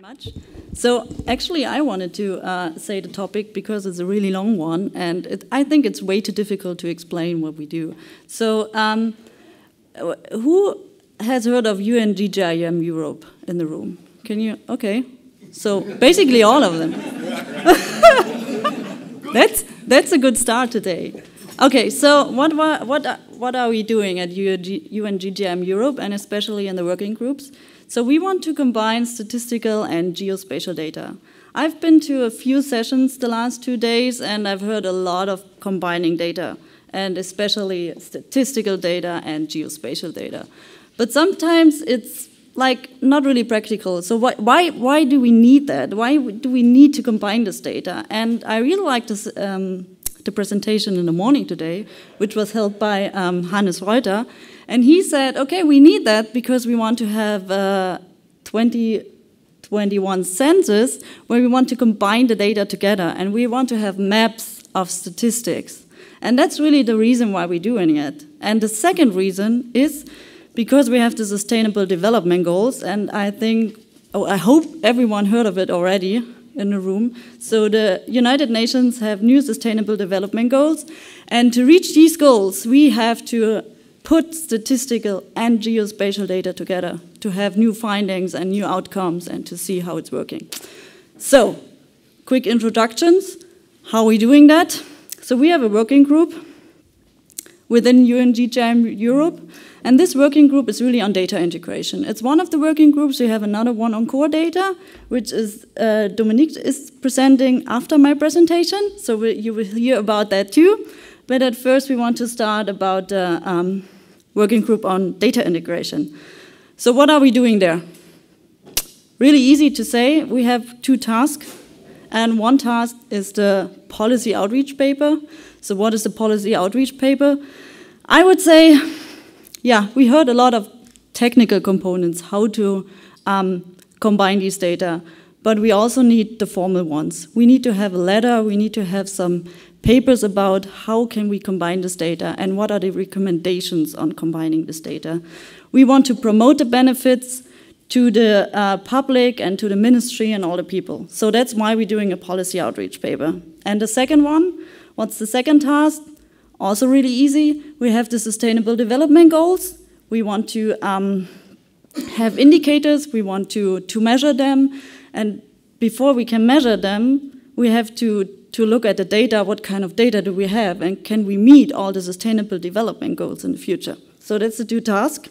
much. So actually, I wanted to uh, say the topic because it's a really long one, and it, I think it's way too difficult to explain what we do. So, um, who has heard of UNGGIM Europe in the room? Can you? Okay. So basically, all of them. that's that's a good start today. Okay. So what what what are we doing at UNGGIM Europe, and especially in the working groups? So we want to combine statistical and geospatial data. I've been to a few sessions the last two days, and I've heard a lot of combining data, and especially statistical data and geospatial data. But sometimes it's like not really practical. So why, why, why do we need that? Why do we need to combine this data? And I really like this, um, the presentation in the morning today, which was held by um, Hannes Reuter. And he said, okay, we need that because we want to have uh, a 2021 census where we want to combine the data together and we want to have maps of statistics. And that's really the reason why we're doing it. And the second reason is because we have the Sustainable Development Goals, and I think, oh, I hope everyone heard of it already in the room. So the United Nations have new Sustainable Development Goals, and to reach these goals, we have to put statistical and geospatial data together to have new findings and new outcomes and to see how it's working. So, quick introductions. How are we doing that? So we have a working group within UNGGIM Europe and this working group is really on data integration. It's one of the working groups. We have another one on core data, which is uh, Dominique is presenting after my presentation. So we, you will hear about that too. But at first, we want to start about uh, um, working group on data integration. So what are we doing there? Really easy to say. We have two tasks. And one task is the policy outreach paper. So what is the policy outreach paper? I would say yeah, we heard a lot of technical components, how to um, combine these data, but we also need the formal ones. We need to have a letter, we need to have some papers about how can we combine this data and what are the recommendations on combining this data. We want to promote the benefits to the uh, public and to the ministry and all the people. So that's why we're doing a policy outreach paper. And the second one, what's the second task? Also really easy, we have the Sustainable Development Goals. We want to um, have indicators, we want to, to measure them, and before we can measure them, we have to, to look at the data, what kind of data do we have, and can we meet all the Sustainable Development Goals in the future. So that's the two tasks.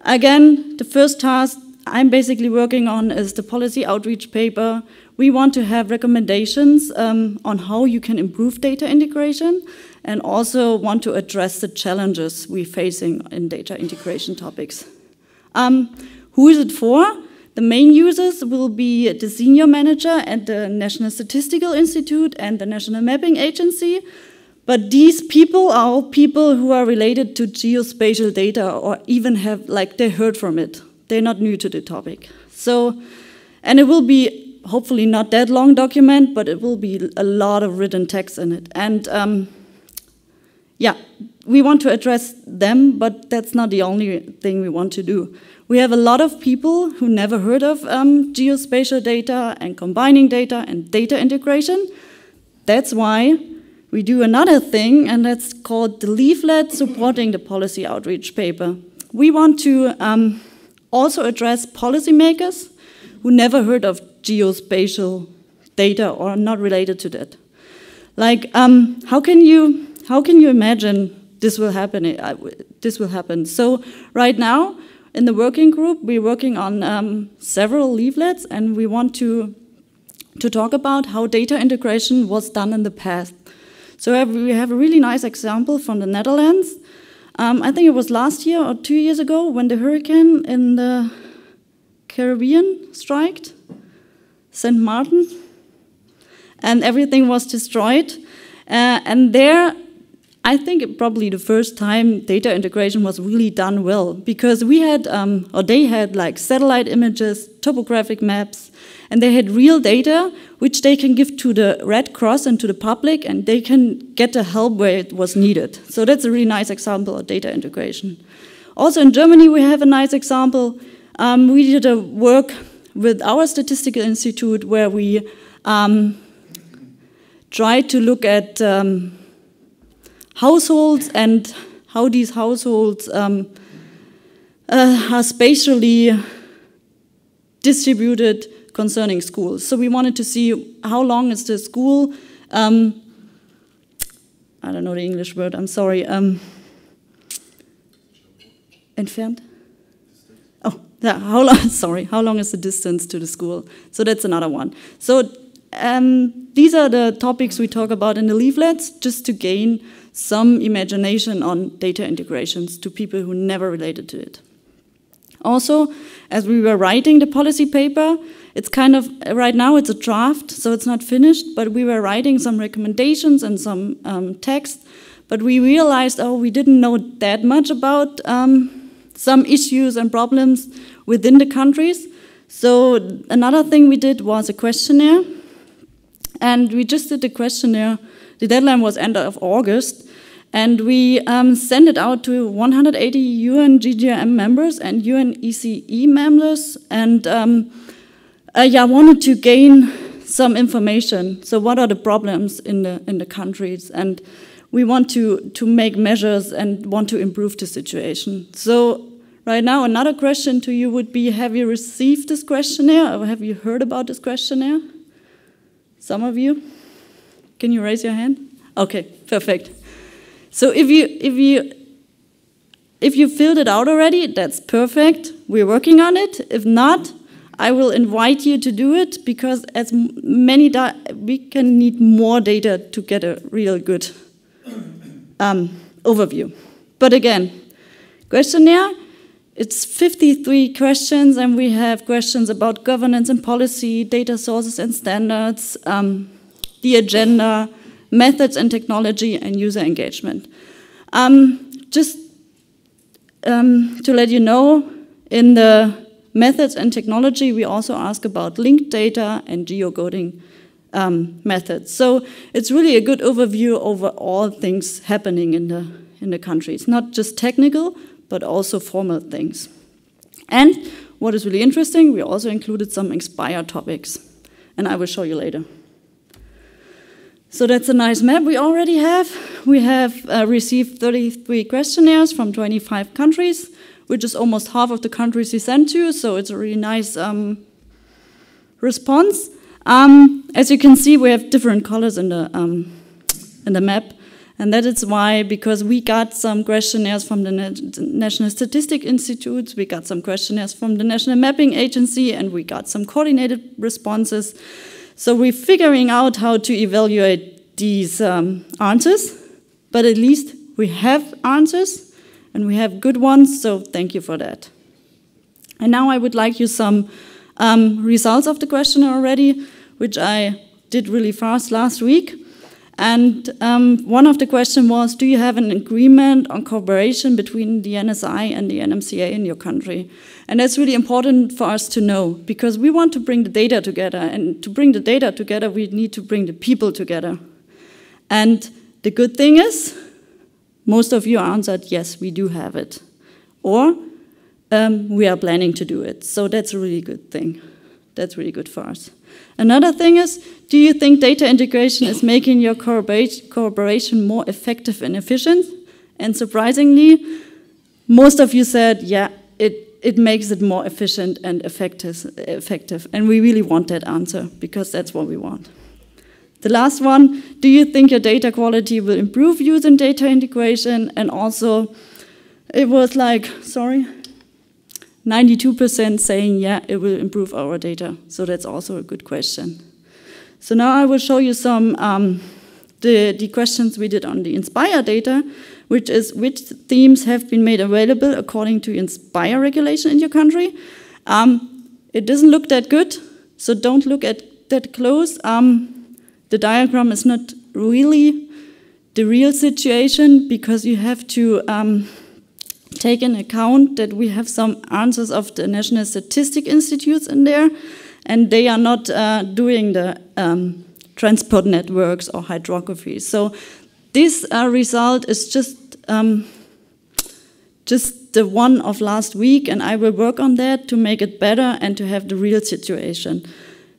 Again, the first task I'm basically working on is the policy outreach paper. We want to have recommendations um, on how you can improve data integration and also want to address the challenges we're facing in data integration topics. Um, who is it for? The main users will be the senior manager at the National Statistical Institute and the National Mapping Agency. But these people are all people who are related to geospatial data or even have, like, they heard from it. They're not new to the topic. So, and it will be hopefully not that long document, but it will be a lot of written text in it. And um, yeah, we want to address them, but that's not the only thing we want to do. We have a lot of people who never heard of um, geospatial data and combining data and data integration. That's why we do another thing, and that's called the leaflet supporting the policy outreach paper. We want to um, also address policymakers who never heard of geospatial data or not related to that. Like, um, how can you how can you imagine this will happen? This will happen. So right now, in the working group, we're working on um, several leaflets, and we want to to talk about how data integration was done in the past. So we have a really nice example from the Netherlands. Um, I think it was last year or two years ago when the hurricane in the Caribbean struck, St. Martin, and everything was destroyed. Uh, and there, I think probably the first time data integration was really done well because we had, um, or they had like satellite images, topographic maps, and they had real data which they can give to the Red Cross and to the public and they can get the help where it was needed. So that's a really nice example of data integration. Also in Germany we have a nice example. Um, we did a work with our statistical institute where we um, try to look at um, households and how these households um, uh, are spatially distributed concerning schools. So we wanted to see how long is the school, um, I don't know the English word, I'm sorry, um, entfernt? Oh, yeah, how long, sorry, how long is the distance to the school? So that's another one. So um, these are the topics we talk about in the leaflets, just to gain some imagination on data integrations to people who never related to it. Also, as we were writing the policy paper, it's kind of, right now it's a draft, so it's not finished, but we were writing some recommendations and some um, text, but we realized, oh, we didn't know that much about um, some issues and problems within the countries. So another thing we did was a questionnaire, and we just did the questionnaire. The deadline was end of August, and we um, sent it out to 180 UN GGIM members and UN ECE members, and um, uh, yeah, wanted to gain some information. So, what are the problems in the in the countries? And we want to to make measures and want to improve the situation. So, right now, another question to you would be: Have you received this questionnaire, or have you heard about this questionnaire? Some of you, can you raise your hand? Okay, perfect. So if you if you if you filled it out already, that's perfect. We're working on it. If not, I will invite you to do it because as many we can need more data to get a real good um, overview. But again, questionnaire. It's 53 questions, and we have questions about governance and policy, data sources and standards, um, the agenda, methods and technology, and user engagement. Um, just um, to let you know, in the methods and technology, we also ask about linked data and geocoding um, methods. So it's really a good overview over all things happening in the, in the country. It's not just technical, but also formal things. And what is really interesting, we also included some Inspire topics, and I will show you later. So that's a nice map we already have. We have uh, received 33 questionnaires from 25 countries, which is almost half of the countries we sent to, so it's a really nice um, response. Um, as you can see, we have different colors in the, um, in the map, and that is why, because we got some questionnaires from the National Statistic Institute, we got some questionnaires from the National Mapping Agency, and we got some coordinated responses. So we're figuring out how to evaluate these um, answers, but at least we have answers and we have good ones, so thank you for that. And now I would like you some um, results of the questionnaire already, which I did really fast last week. And um, one of the questions was, do you have an agreement on cooperation between the NSI and the NMCA in your country? And that's really important for us to know because we want to bring the data together. And to bring the data together, we need to bring the people together. And the good thing is, most of you answered, yes, we do have it. Or um, we are planning to do it. So that's a really good thing. That's really good for us. Another thing is, do you think data integration is making your cooperation more effective and efficient? And surprisingly, most of you said, yeah, it, it makes it more efficient and effective, effective. And we really want that answer because that's what we want. The last one, do you think your data quality will improve using data integration? And also, it was like, sorry, 92% saying, yeah, it will improve our data. So that's also a good question. So now I will show you some um, the, the questions we did on the Inspire data, which is which themes have been made available according to Inspire regulation in your country. Um, it doesn't look that good, so don't look at that close. Um, the diagram is not really the real situation because you have to um, take in account that we have some answers of the National Statistic Institutes in there, and they are not uh, doing the um, transport networks or hydrography. So this uh, result is just um, just the one of last week, and I will work on that to make it better and to have the real situation.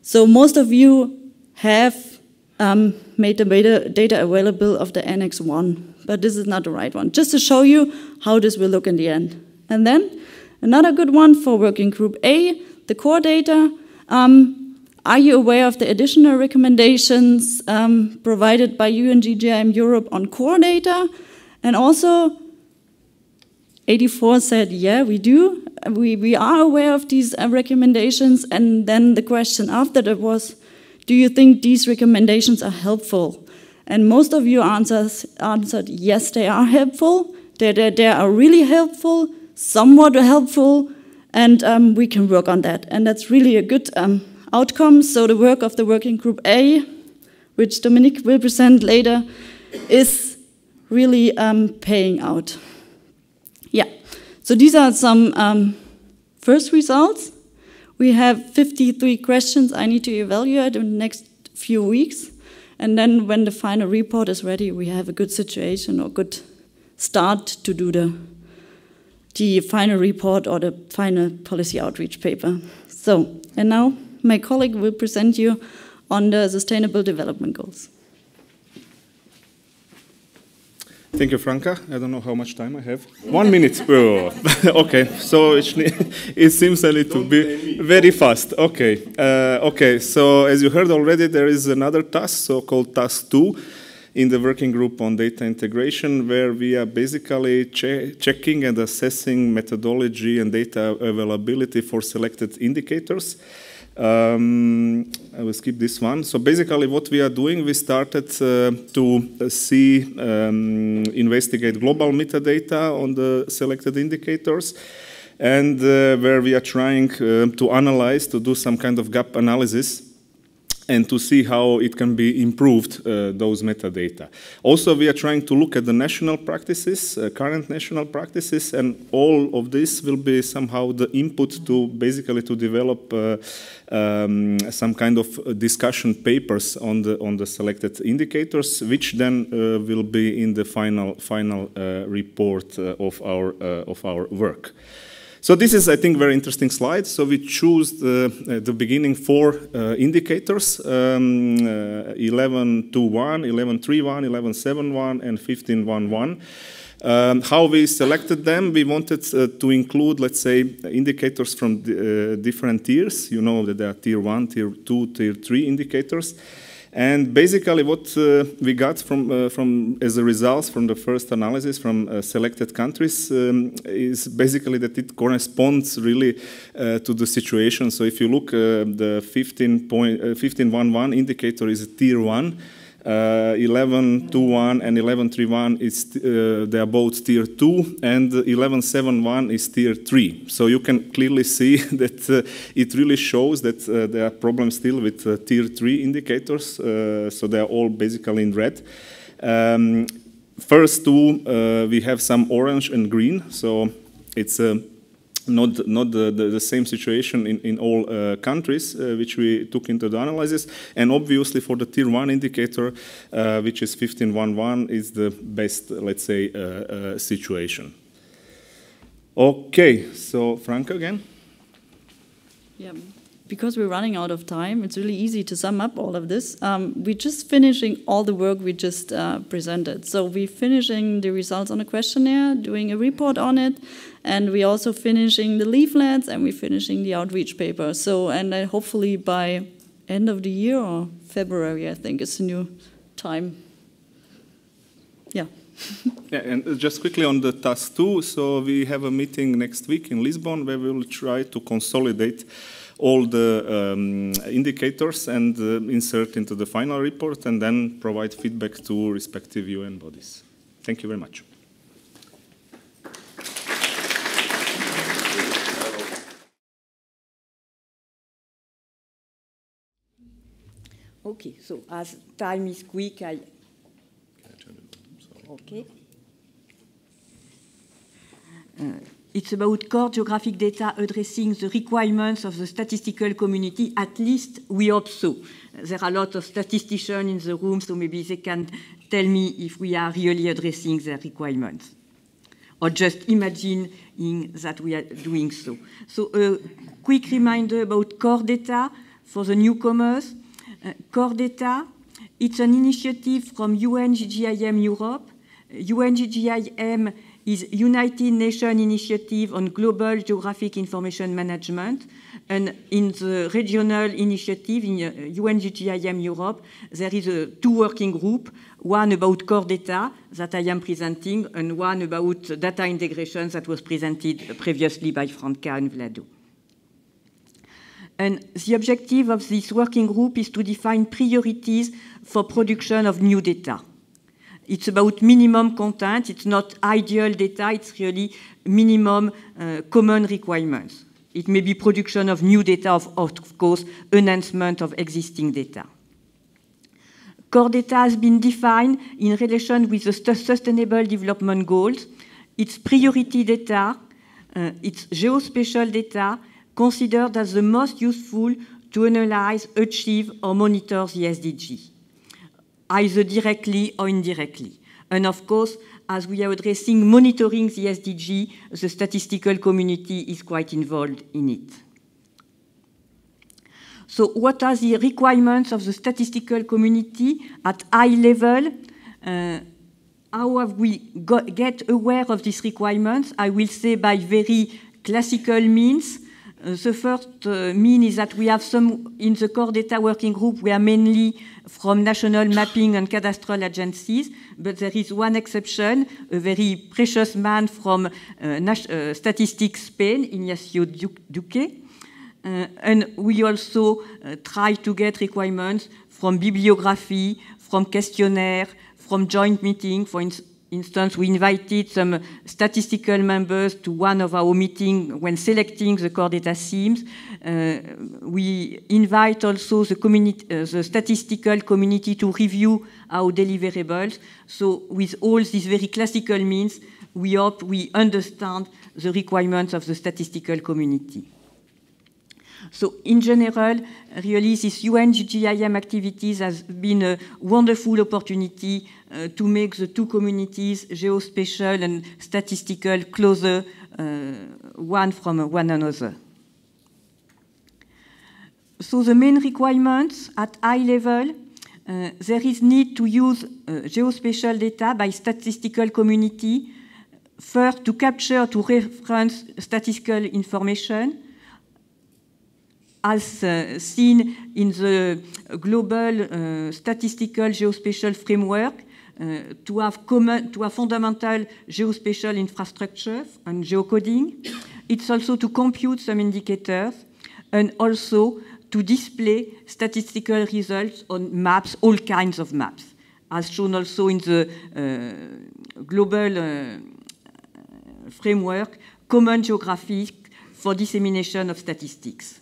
So most of you have um, made the data, data available of the Annex 1, but this is not the right one, just to show you how this will look in the end. And then another good one for working group A, the core data. Um, are you aware of the additional recommendations um, provided by UNGGIM Europe on core data? And also, 84 said, yeah, we do. We, we are aware of these uh, recommendations. And then the question after that was, do you think these recommendations are helpful? And most of you answers, answered, yes, they are helpful. They, they, they are really helpful, somewhat helpful, and um, we can work on that. And that's really a good um, outcome. So the work of the working group A, which Dominique will present later, is really um, paying out. Yeah, so these are some um, first results. We have 53 questions I need to evaluate in the next few weeks. And then when the final report is ready, we have a good situation or good start to do the, the final report or the final policy outreach paper. So, and now my colleague will present you on the Sustainable Development Goals. Thank you, Franca. I don't know how much time I have. One minute. Okay, so it, it seems need to be very fast. Okay, uh, okay. So as you heard already, there is another task, so-called task two, in the working group on data integration, where we are basically che checking and assessing methodology and data availability for selected indicators. Um, I will skip this one. So basically what we are doing, we started uh, to see, um, investigate global metadata on the selected indicators and uh, where we are trying uh, to analyze, to do some kind of gap analysis and to see how it can be improved, uh, those metadata. Also, we are trying to look at the national practices, uh, current national practices, and all of this will be somehow the input to basically to develop uh, um, some kind of discussion papers on the on the selected indicators, which then uh, will be in the final final uh, report uh, of our of our work. So this is, I think, very interesting slide. So we choose the, uh, the beginning four uh, indicators, um, uh, 11.2.1, 11.3.1, 11.7.1, and 15.1.1. Um, how we selected them, we wanted uh, to include, let's say, indicators from uh, different tiers. You know that there are tier 1, tier 2, tier 3 indicators. And basically what uh, we got from, uh, from as a result from the first analysis from uh, selected countries um, is basically that it corresponds really uh, to the situation. So if you look, uh, the 15.11 uh, indicator is tier 1, uh, 11.21 and 11.31 is uh, they are both tier 2 and 11.71 is tier 3 so you can clearly see that uh, it really shows that uh, there are problems still with uh, tier 3 indicators. Uh, so they are all basically in red. Um, first two we have some orange and green. So it's a not not the, the, the, same situation in, in all uh, countries uh, which we took into the analysis. And obviously for the tier 1 indicator uh, which is 1511 is the best let's say uh, uh, situation. Okay so Frank again. Yeah because we're running out of time, it's really easy to sum up all of this. Um, we're just finishing all the work we just uh, presented. So we're finishing the results on a questionnaire, doing a report on it, and we're also finishing the leaflets and we're finishing the outreach paper. So, and then hopefully by end of the year or February, I think is a new time. Yeah. yeah, and just quickly on the task two. So we have a meeting next week in Lisbon where we will try to consolidate all the um, indicators and uh, insert into the final report and then provide feedback to respective UN bodies. Thank you very much. Okay, so as time is quick, I... Okay. Uh, it's about core geographic data addressing the requirements of the statistical community, at least we hope so. There are a lot of statisticians in the room, so maybe they can tell me if we are really addressing their requirements. or just imagining that we are doing so. So a quick reminder about core data for the newcomers. Uh, core data, it's an initiative from UNGGIM Europe. UNGGIM is United Nations Initiative on Global Geographic Information Management. And in the regional initiative in uh, UNGGIM Europe, there is a two working group, one about core data that I am presenting, and one about data integration that was presented previously by Franca and Vlado. And the objective of this working group is to define priorities for production of new data. It's about minimum content. It's not ideal data. It's really minimum uh, common requirements. It may be production of new data, of, of course, enhancement of existing data. Core data has been defined in relation with the Sustainable Development Goals. It's priority data, uh, it's geospatial data, considered as the most useful to analyze, achieve, or monitor the SDG either directly or indirectly. And of course, as we are addressing monitoring the SDG, the statistical community is quite involved in it. So what are the requirements of the statistical community at high level? Uh, how have we got, get aware of these requirements? I will say by very classical means. Uh, the first uh, mean is that we have some, in the core data working group, we are mainly from national mapping and cadastral agencies, but there is one exception, a very precious man from uh, uh, Statistics Spain, Ignacio Duque. Uh, and we also uh, try to get requirements from bibliography, from questionnaire, from joint meeting, for instance, instance, we invited some statistical members to one of our meetings when selecting the core data themes. Uh, we invite also the, uh, the, statistical community to review our deliverables. So with all these very classical means, we hope we understand the requirements of the statistical community. So in general, really this UNGGIM activities has been a wonderful opportunity uh, to make the two communities, geospatial and statistical, closer uh, one from one another. So the main requirements at high level, uh, there is need to use uh, geospatial data by statistical community, first to capture, to reference statistical information, as uh, seen in the global uh, statistical geospatial framework, uh, to have common, to have fundamental geospatial infrastructure and geocoding. It's also to compute some indicators and also to display statistical results on maps, all kinds of maps, as shown also in the uh, global uh, framework, common geography for dissemination of statistics.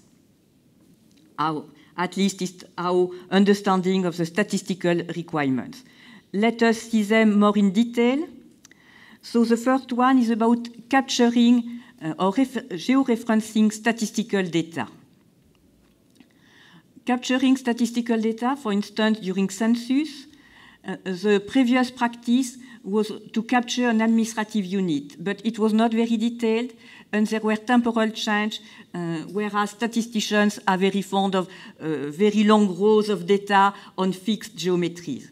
Our, at least is our understanding of the statistical requirements. Let us see them more in detail. So the first one is about capturing uh, or georeferencing statistical data. Capturing statistical data, for instance, during census, uh, the previous practice was to capture an administrative unit, but it was not very detailed, and there were temporal changes, uh, whereas statisticians are very fond of uh, very long rows of data on fixed geometries.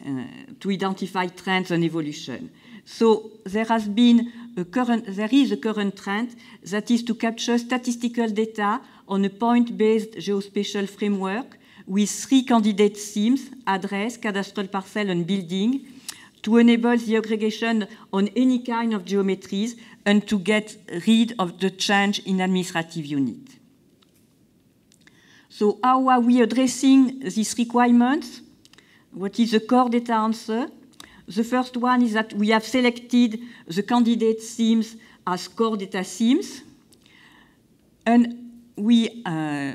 Uh, to identify trends and evolution. So there has been a current, there is a current trend that is to capture statistical data on a point-based geospatial framework with three candidate themes, address, cadastral parcel, and building, to enable the aggregation on any kind of geometries and to get rid of the change in administrative unit. So how are we addressing these requirements? What is the core data answer? The first one is that we have selected the candidate themes as core data themes. And we, uh,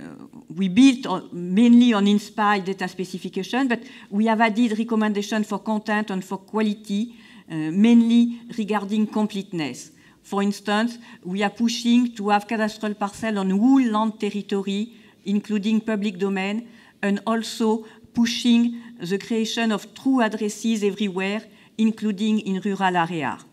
we built on, mainly on Inspire data specification, but we have added recommendations for content and for quality, uh, mainly regarding completeness. For instance, we are pushing to have cadastral parcel on whole land territory, including public domain, and also pushing the creation of true addresses everywhere, including in rural areas.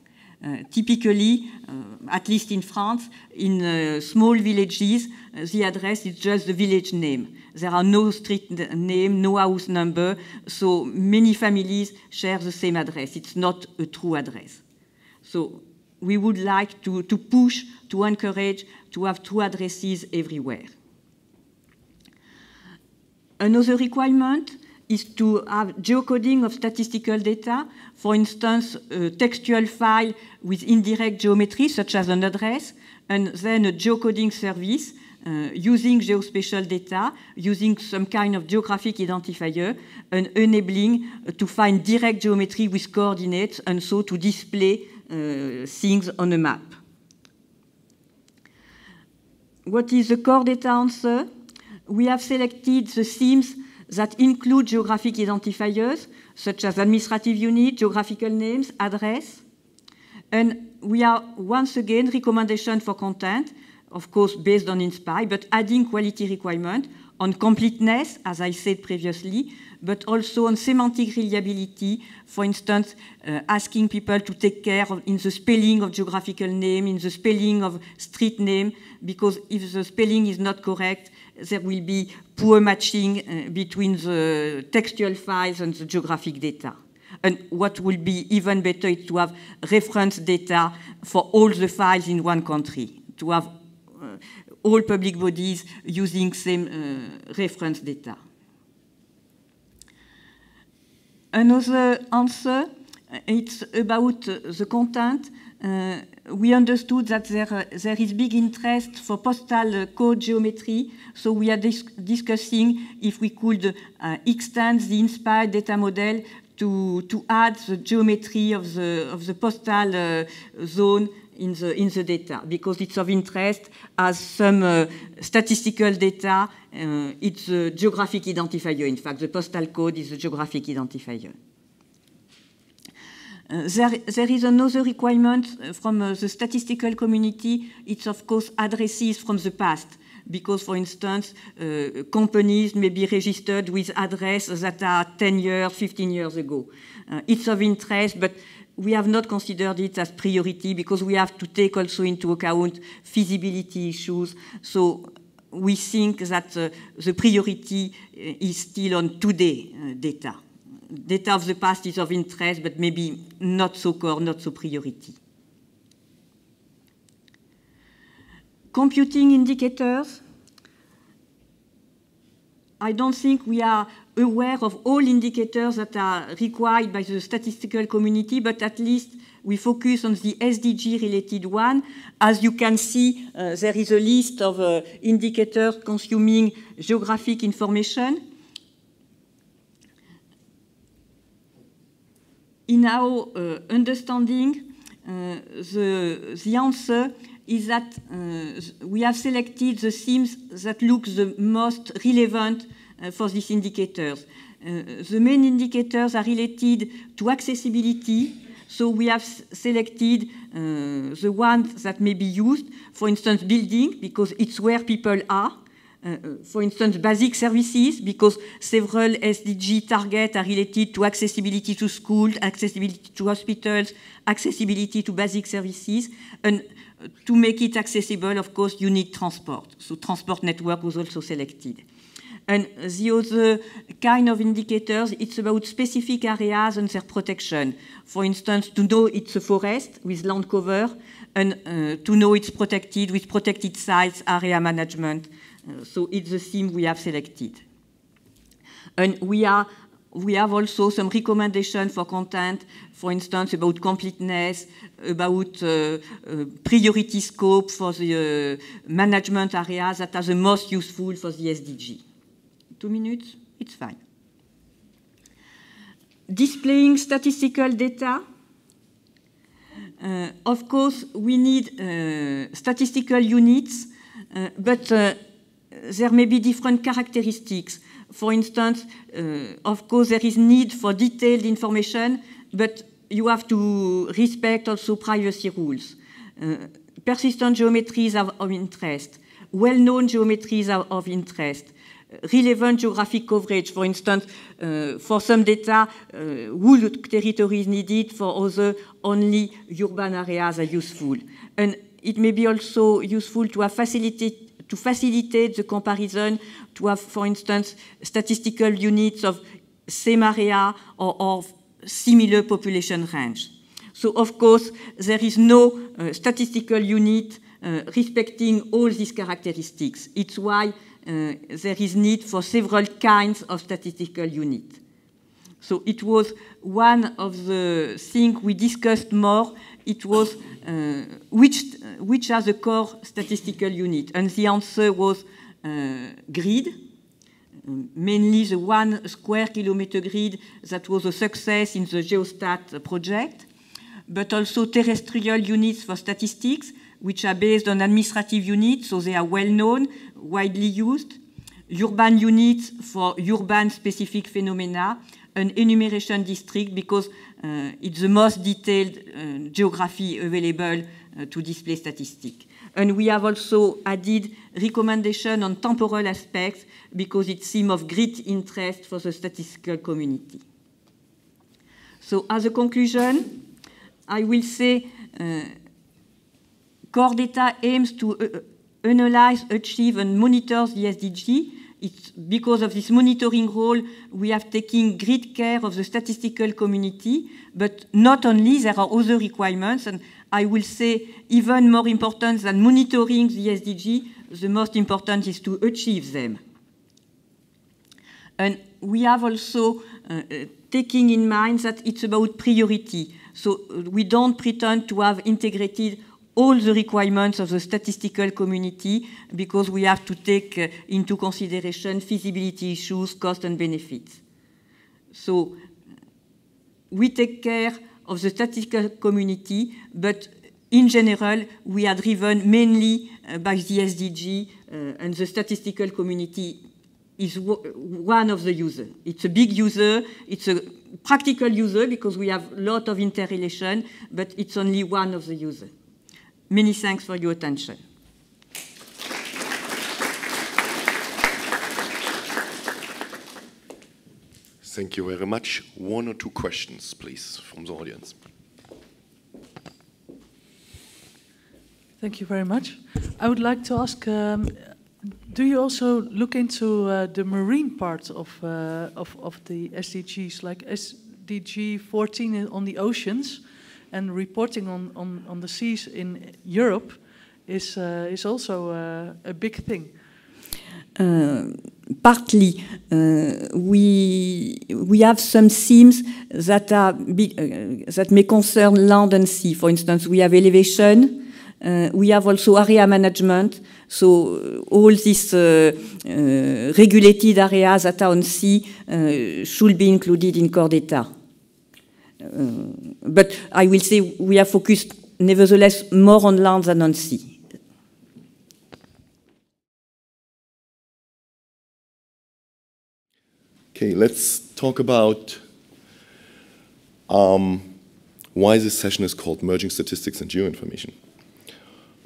Uh, typically, uh, at least in France, in uh, small villages, the address is just the village name. There are no street name, no house number, so many families share the same address. It's not a true address. So we would like to, to push, to encourage, to have true addresses everywhere. Another requirement is to have geocoding of statistical data, for instance, a textual file with indirect geometry, such as an address, and then a geocoding service uh, using geospatial data, using some kind of geographic identifier, and enabling to find direct geometry with coordinates, and so to display uh, things on a map. What is the core data answer? We have selected the themes that include geographic identifiers, such as administrative unit, geographical names, address. And we are once again recommendation for content, of course based on Inspire, but adding quality requirement on completeness, as I said previously, but also on semantic reliability, for instance, uh, asking people to take care of, in the spelling of geographical name, in the spelling of street name, because if the spelling is not correct, there will be poor matching uh, between the textual files and the geographic data. And what will be even better is to have reference data for all the files in one country, to have uh, all public bodies using same uh, reference data. Another answer, it's about the content. Uh, we understood that there, there is big interest for postal code geometry, so we are dis discussing if we could uh, extend the Inspire data model to, to add the geometry of the, of the postal uh, zone in the, in the data, because it's of interest as some uh, statistical data, uh, it's a geographic identifier. In fact, the postal code is a geographic identifier. Uh, there, there is another requirement from uh, the statistical community. It's, of course, addresses from the past. Because, for instance, uh, companies may be registered with addresses that are 10 years, 15 years ago. Uh, it's of interest, but we have not considered it as priority because we have to take also into account feasibility issues. So we think that uh, the priority is still on today uh, data data of the past is of interest, but maybe not so core, not so priority. Computing indicators. I don't think we are aware of all indicators that are required by the statistical community, but at least we focus on the SDG related one. As you can see, uh, there is a list of uh, indicators consuming geographic information. In our uh, understanding, uh, the, the answer is that uh, we have selected the themes that look the most relevant for these indicators. the main indicators are related to accessibility, so we have selected uh, the ones that may be used, for instance, building, because it's where people are. Uh, for instance, basic services, because several SDG targets are related to accessibility to schools, accessibility to hospitals, accessibility to basic services. And to make it accessible, of course, you need transport. So transport network was also selected. And the other kind of indicators, it's about specific areas and their protection. For instance, to know it's a forest with land cover, and uh, to know it's protected with protected sites, area management, uh, so it's the theme we have selected. And we, are, we have also some recommendations for content, for instance, about completeness, about uh, uh, priority scope for the uh, management areas that are the most useful for the SDG. Two minutes? It's fine. Displaying statistical data. Uh, of course, we need uh, statistical units, uh, but there may be different characteristics. For instance, uh, of course, there is need for detailed information, but you have to respect also privacy rules. Uh, persistent geometries are of interest. Well-known geometries are of interest. relevant geographic coverage. For instance, uh, for some data, uh, rural territory is needed, for other, only urban areas are useful. And it may be also useful to have facilitate, to facilitate the comparison, to have, for instance, statistical units of same area or of similar population range. So, of course, there is no uh, statistical unit uh, respecting all these characteristics. It's why uh, there is need for several kinds of statistical units. So it was one of the things we discussed more. It was uh, which, which are the core statistical unit? And the answer was uh, grid, mainly the one square kilometer grid that was a success in the Geostat project, but also terrestrial units for statistics, which are based on administrative units, so they are well known, widely used, urban units for urban specific phenomena, an enumeration district because uh, it's the most detailed uh, geography available to display statistics. And we have also added recommendation on temporal aspects because it seems of great interest for the statistical community. So as a conclusion, I will say uh, core data aims to uh, analyze, achieve, and monitor the SDG. It's because of this monitoring role, we have taken great care of the statistical community, but not only, there are other requirements, and I will say even more important than monitoring the SDG, the most important is to achieve them. And we have also uh, taking in mind that it's about priority. So we don't pretend to have integrated all the requirements of the statistical community because we have to take uh, into consideration feasibility issues, cost and benefits. So we take care of the statistical community, but in general, we are driven mainly uh, by the SDG uh, and the statistical community is one of the users. It's a big user, it's a practical user because we have a lot of interrelation, but it's only one of the users. Many thanks for your attention. Thank you very much. One or two questions, please, from the audience. Thank you very much. I would like to ask, um, do you also look into uh, the marine part of, uh, of, of the SDGs, like SDG 14 on the oceans? and reporting on, on, on the seas in Europe is, uh, is also uh, a big thing. Uh, partly, uh, we we have some themes that are uh, that may concern land and sea. For instance, we have elevation. Uh, we have also area management. So all these regulated areas that are on sea should be included in core data. Uh, but I will say we are focused nevertheless more on land than on sea. Okay, let's talk about um, why this session is called Merging Statistics and Geoinformation.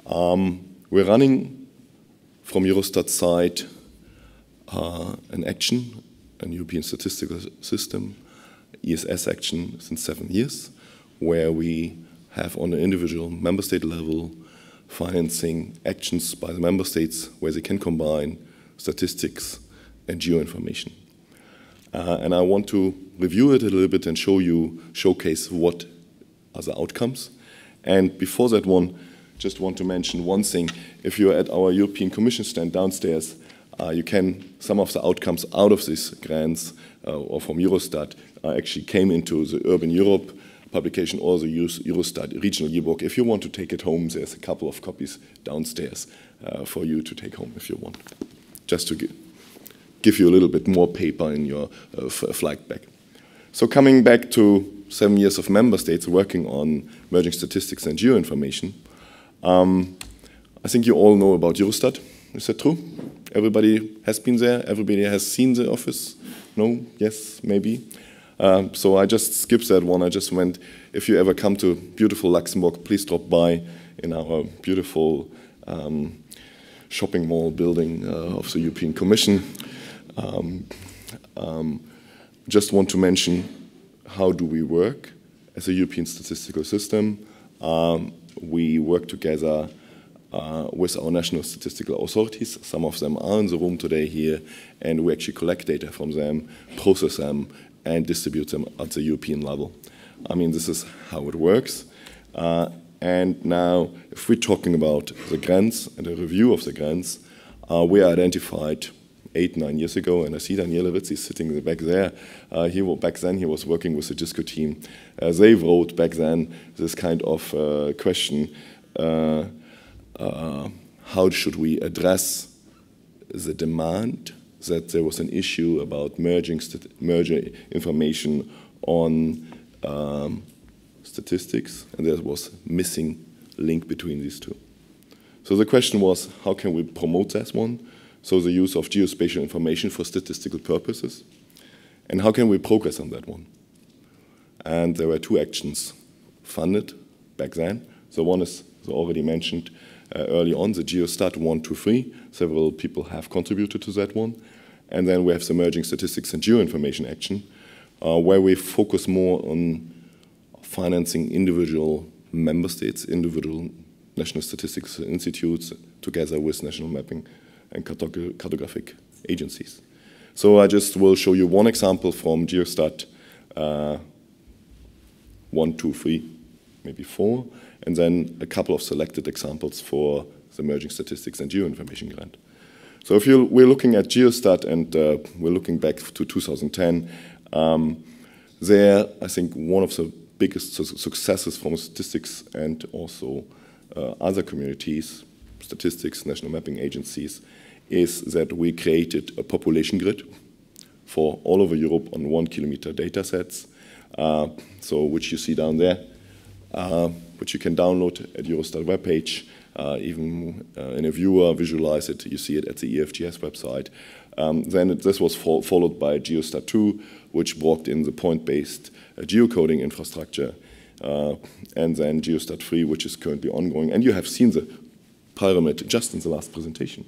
Um, we're running from Eurostat side uh, an action, an European statistical system, ESS action since seven years, where we have on an individual member state level financing actions by the member states where they can combine statistics and geoinformation. Uh, and I want to review it a little bit and show you, showcase what are the outcomes. And before that one, just want to mention one thing. If you're at our European Commission stand downstairs, uh, you can, some of the outcomes out of these grants uh, or from Eurostat uh, actually came into the Urban Europe publication or the Eurostat regional yearbook. If you want to take it home, there's a couple of copies downstairs uh, for you to take home if you want, just to give, you a little bit more paper in your uh, flight bag. So coming back to seven years of member states working on merging statistics and geoinformation, um, I think you all know about Eurostat. Is that true? Everybody has been there? Everybody has seen the office? No? Yes? Maybe? Um, so I just skipped that one. I just went, if you ever come to beautiful Luxembourg, please drop by in our beautiful um, shopping mall building uh, of the European Commission. Um, um, just want to mention how do we work as a European statistical system. Um, we work together uh, with our national statistical authorities. Some of them are in the room today here, and we actually collect data from them, process them, and distribute them at the European level. I mean, this is how it works. Uh, and now, if we're talking about the grants and a review of the grants, uh, we identified eight, nine years ago, and I see Danielewicz, he's sitting back there. Uh, he back then he was working with the DISCO team. Uh, they wrote back then this kind of uh, question: uh, uh, How should we address the demand that there was an issue about merging merging information on um, statistics, and there was missing link between these two. So the question was, how can we promote that one? So the use of geospatial information for statistical purposes. And how can we progress on that one? And there were two actions funded back then. So one is the already mentioned uh, early on, the GeoStat 123. Several people have contributed to that one. And then we have the Merging Statistics and Geoinformation Action, uh, where we focus more on financing individual member states, individual national statistics institutes, together with national mapping and cartographic agencies. So I just will show you one example from Geostat uh, 1, 2, 3, maybe 4, and then a couple of selected examples for the Merging Statistics and Geoinformation Grant. So if you, we're looking at Geostat and uh, we're looking back to 2010, um, there I think one of the biggest su successes from statistics and also uh, other communities, statistics, national mapping agencies, is that we created a population grid for all over Europe on one kilometer data sets, uh, so which you see down there, uh, which you can download at Eurostat webpage. Uh, even uh, in a viewer, visualize it. You see it at the EFGS website. Um, then it, this was fo followed by Geostat 2, which brought in the point-based uh, geocoding infrastructure, uh, and then Geostat 3, which is currently ongoing. And you have seen the pyramid just in the last presentation.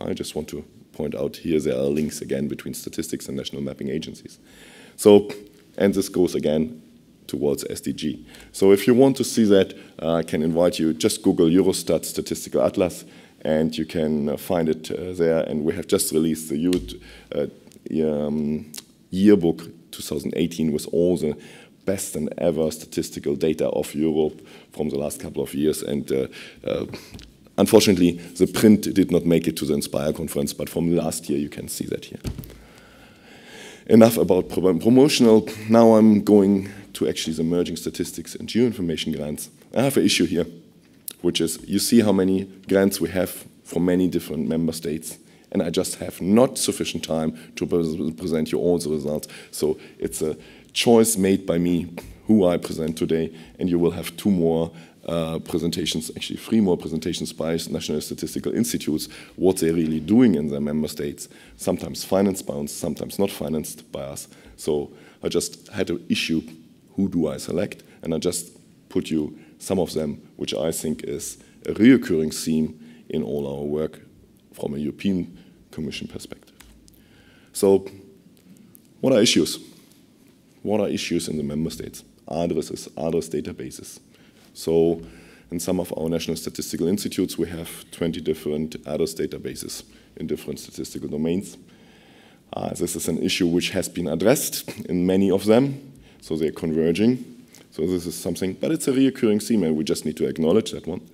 I just want to point out here there are links again between statistics and national mapping agencies. So, and this goes again towards SDG. So if you want to see that, uh, I can invite you, just Google Eurostat Statistical Atlas and you can uh, find it uh, there. And we have just released the youth, uh, um, yearbook 2018 with all the best and ever statistical data of Europe from the last couple of years. And uh, uh, Unfortunately, the print did not make it to the Inspire conference, but from last year you can see that here. Enough about promotional. Now I'm going to actually the merging statistics and geoinformation grants. I have an issue here, which is you see how many grants we have from many different member states, and I just have not sufficient time to present you all the results. So it's a choice made by me who I present today, and you will have two more uh, presentations, actually three more presentations by national statistical institutes, what they're really doing in their member states, sometimes financed by us, sometimes not financed by us. So I just had to issue who do I select, and I just put you some of them, which I think is a reoccurring theme in all our work from a European Commission perspective. So what are issues? What are issues in the member states? Addresses, address databases, so in some of our national statistical institutes, we have 20 different address databases in different statistical domains. Uh, this is an issue which has been addressed in many of them, so they're converging. So this is something, but it's a reoccurring theme, and we just need to acknowledge that one.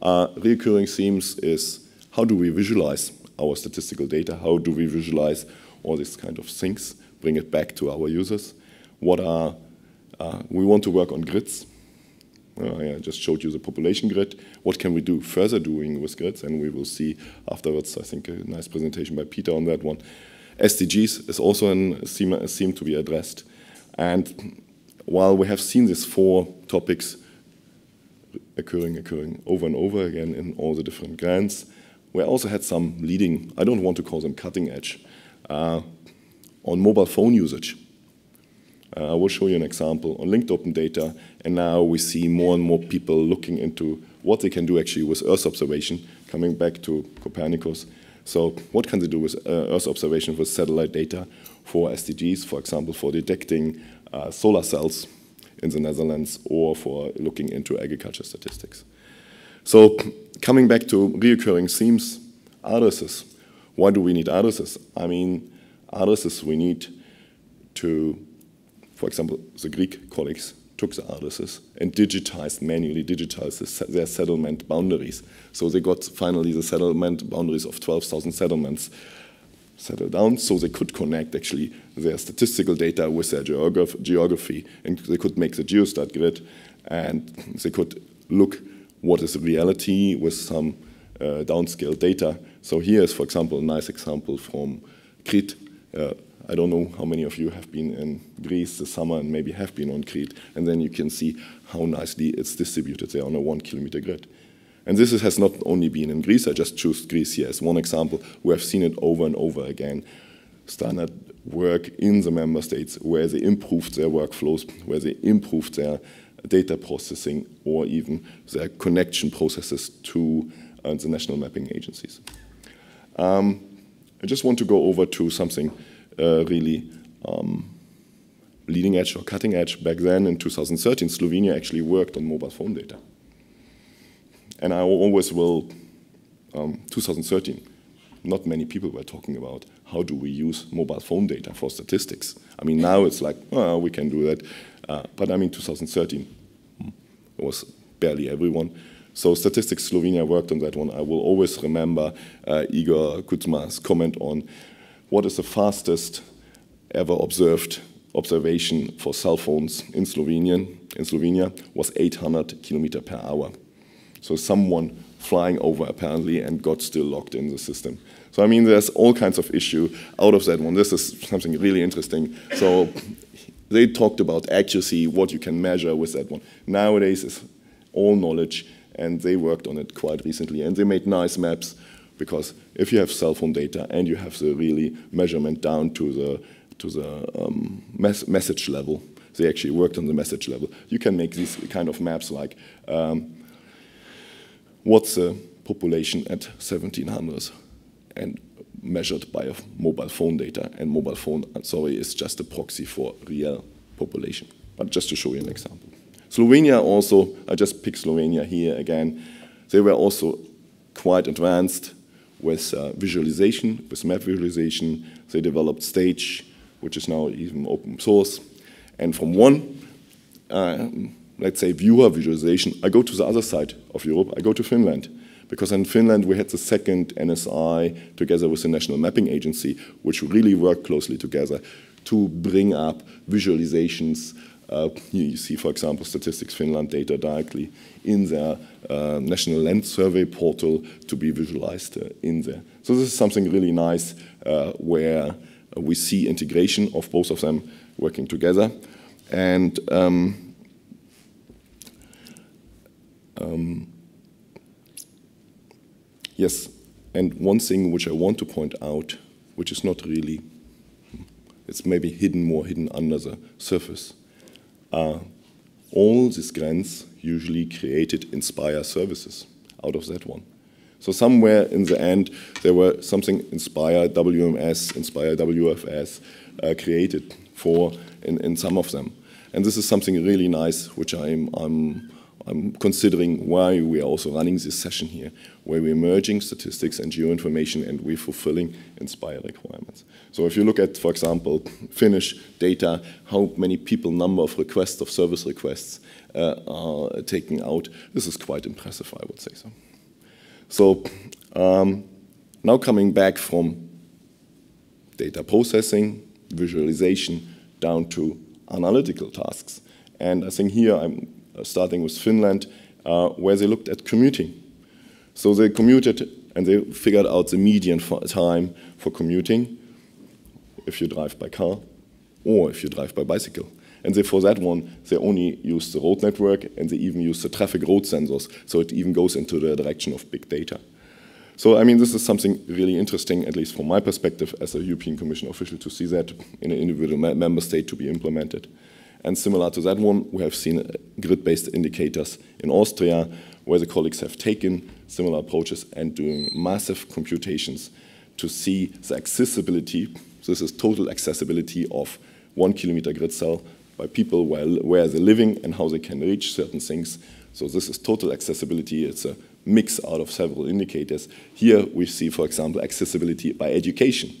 Uh, recurring themes is how do we visualize our statistical data? How do we visualize all these kind of things? Bring it back to our users. What are uh, we want to work on grids? Uh, I just showed you the population grid. What can we do further doing with grids? And we will see afterwards, I think, a nice presentation by Peter on that one. SDGs is also a theme, a theme to be addressed. And while we have seen these four topics occurring, occurring over and over again in all the different grants, we also had some leading, I don't want to call them cutting edge, uh, on mobile phone usage. Uh, I will show you an example on linked open data, and now we see more and more people looking into what they can do actually with Earth observation, coming back to Copernicus, So what can they do with uh, Earth observation with satellite data for SDGs, for example, for detecting uh, solar cells in the Netherlands or for looking into agriculture statistics. So coming back to reoccurring themes, addresses. Why do we need addresses? I mean, addresses we need to, for example, the Greek colleagues took the addresses and digitized, manually digitized their settlement boundaries. So they got finally the settlement boundaries of 12,000 settlements settled down so they could connect actually their statistical data with their geograph geography and they could make the geostat grid and they could look what is the reality with some uh, downscale data. So here is, for example, a nice example from Crete. Uh, I don't know how many of you have been in Greece this summer and maybe have been on Crete, and then you can see how nicely it's distributed there on a one kilometer grid. And this has not only been in Greece, I just chose Greece here as one example. We have seen it over and over again. Standard work in the member states where they improved their workflows, where they improved their data processing, or even their connection processes to uh, the national mapping agencies. Um, I just want to go over to something uh, really um, leading edge or cutting edge. Back then in 2013, Slovenia actually worked on mobile phone data. And I always will, um, 2013, not many people were talking about how do we use mobile phone data for statistics. I mean, now it's like, well, we can do that. Uh, but I mean, 2013, it was barely everyone. So Statistics Slovenia worked on that one. I will always remember uh, Igor Kuzma's comment on what is the fastest ever observed observation for cell phones in Slovenian in Slovenia was 800 kilometer per hour. So someone flying over apparently and got still locked in the system. So I mean, there's all kinds of issue out of that one. This is something really interesting. So they talked about accuracy, what you can measure with that one. Nowadays, it's all knowledge, and they worked on it quite recently, and they made nice maps because if you have cell phone data and you have the really measurement down to the to the um, mes message level, they actually worked on the message level. You can make these kind of maps like. Um, what's the population at 1700 and measured by mobile phone data. And mobile phone, sorry, is just a proxy for real population. But just to show you an example. Slovenia also, I just picked Slovenia here again, they were also quite advanced with uh, visualization, with map visualization. They developed Stage, which is now even open source. And from one uh, let's say, viewer visualization, I go to the other side of Europe, I go to Finland. Because in Finland, we had the second NSI together with the National Mapping Agency, which really worked closely together to bring up visualizations. Uh, you see, for example, Statistics Finland data directly in their uh, National Land Survey portal to be visualized uh, in there. So this is something really nice where we see integration of both of them working together. And um, um, yes, and one thing which I want to point out, which is not really, it's maybe hidden more hidden under the surface, are all these grants usually created Inspire services out of that one. So somewhere in the end, there were something Inspire WMS, Inspire WFS uh, created for in, in some of them. And this is something really nice, which I'm, I'm I'm considering why we are also running this session here, where we're merging statistics and geoinformation and we're fulfilling INSPIRE requirements. So if you look at, for example, Finnish data, how many people, number of requests, of service requests uh, are taken out, this is quite impressive, I would say so. So um, now coming back from data processing, visualization, down to analytical tasks. And I think here I'm starting with Finland, uh, where they looked at commuting. So they commuted and they figured out the median for time for commuting if you drive by car or if you drive by bicycle. And they, for that one, they only use the road network and they even use the traffic road sensors, so it even goes into the direction of big data. So, I mean, this is something really interesting, at least from my perspective as a European Commission official, to see that in an individual member state to be implemented. And similar to that one, we have seen grid-based indicators in Austria, where the colleagues have taken similar approaches and doing massive computations to see the accessibility. This is total accessibility of one kilometer grid cell by people where, where they're living and how they can reach certain things. So this is total accessibility. It's a mix out of several indicators. Here we see, for example, accessibility by education.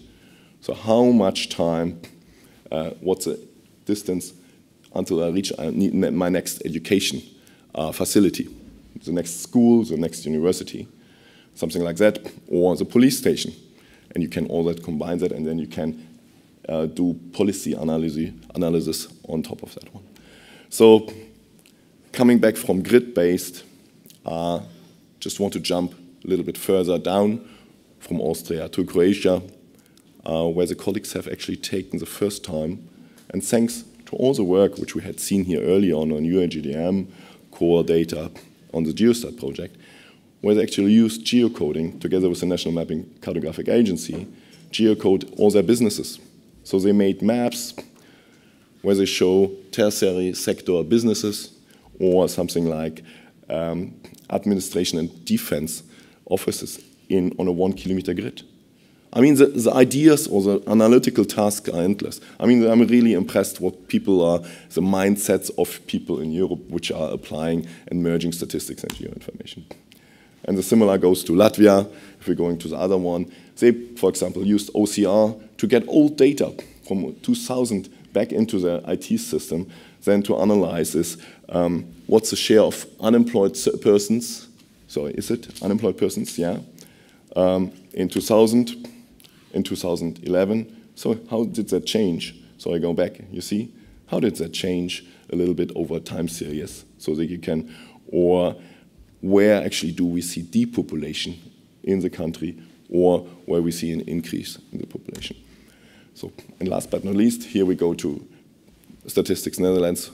So how much time, uh, what's the distance until I reach my next education uh, facility, the next school, the next university, something like that, or the police station. And you can all that combine that, and then you can uh, do policy analysis, analysis on top of that one. So coming back from grid-based, uh, just want to jump a little bit further down from Austria to Croatia, uh, where the colleagues have actually taken the first time, and thanks to all the work which we had seen here early on on UN-GGIM, core data on the Geostat project, where they actually used geocoding together with the National Mapping Cartographic Agency, geocode all their businesses. So they made maps where they show tertiary sector businesses or something like um, administration and defense offices in on a one kilometer grid. I mean, the, the, ideas or the analytical tasks are endless. I mean, I'm really impressed what people are, the mindsets of people in Europe which are applying and merging statistics and geoinformation. And the similar goes to Latvia. If we're going to the other one, they, for example, used OCR to get old data from 2000 back into their IT system, then to analyze this, um, what's the share of unemployed persons, sorry, is it unemployed persons, yeah, um, in 2000, in 2011. So how did that change? So I go back, you see, how did that change a little bit over time series so that you can, or where actually do we see depopulation in the country or where we see an increase in the population. So, and last but not least, here we go to Statistics Netherlands.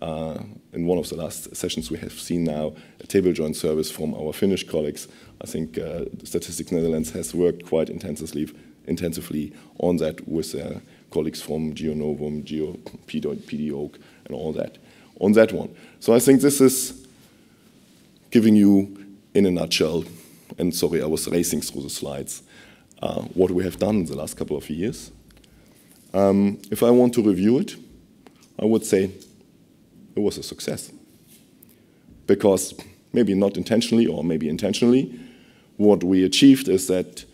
Uh, in one of the last sessions, we have seen now a table join service from our Finnish colleagues. I think uh, Statistics Netherlands has worked quite intensively, intensively on that with their colleagues from Geonovum, Geo, PDOK, and all that, on that one. So I think this is giving you, in a nutshell, and sorry, I was racing through the slides, uh, what we have done in the last couple of years. Um, if I want to review it, I would say it was a success. Because maybe not intentionally or maybe intentionally, what we achieved is that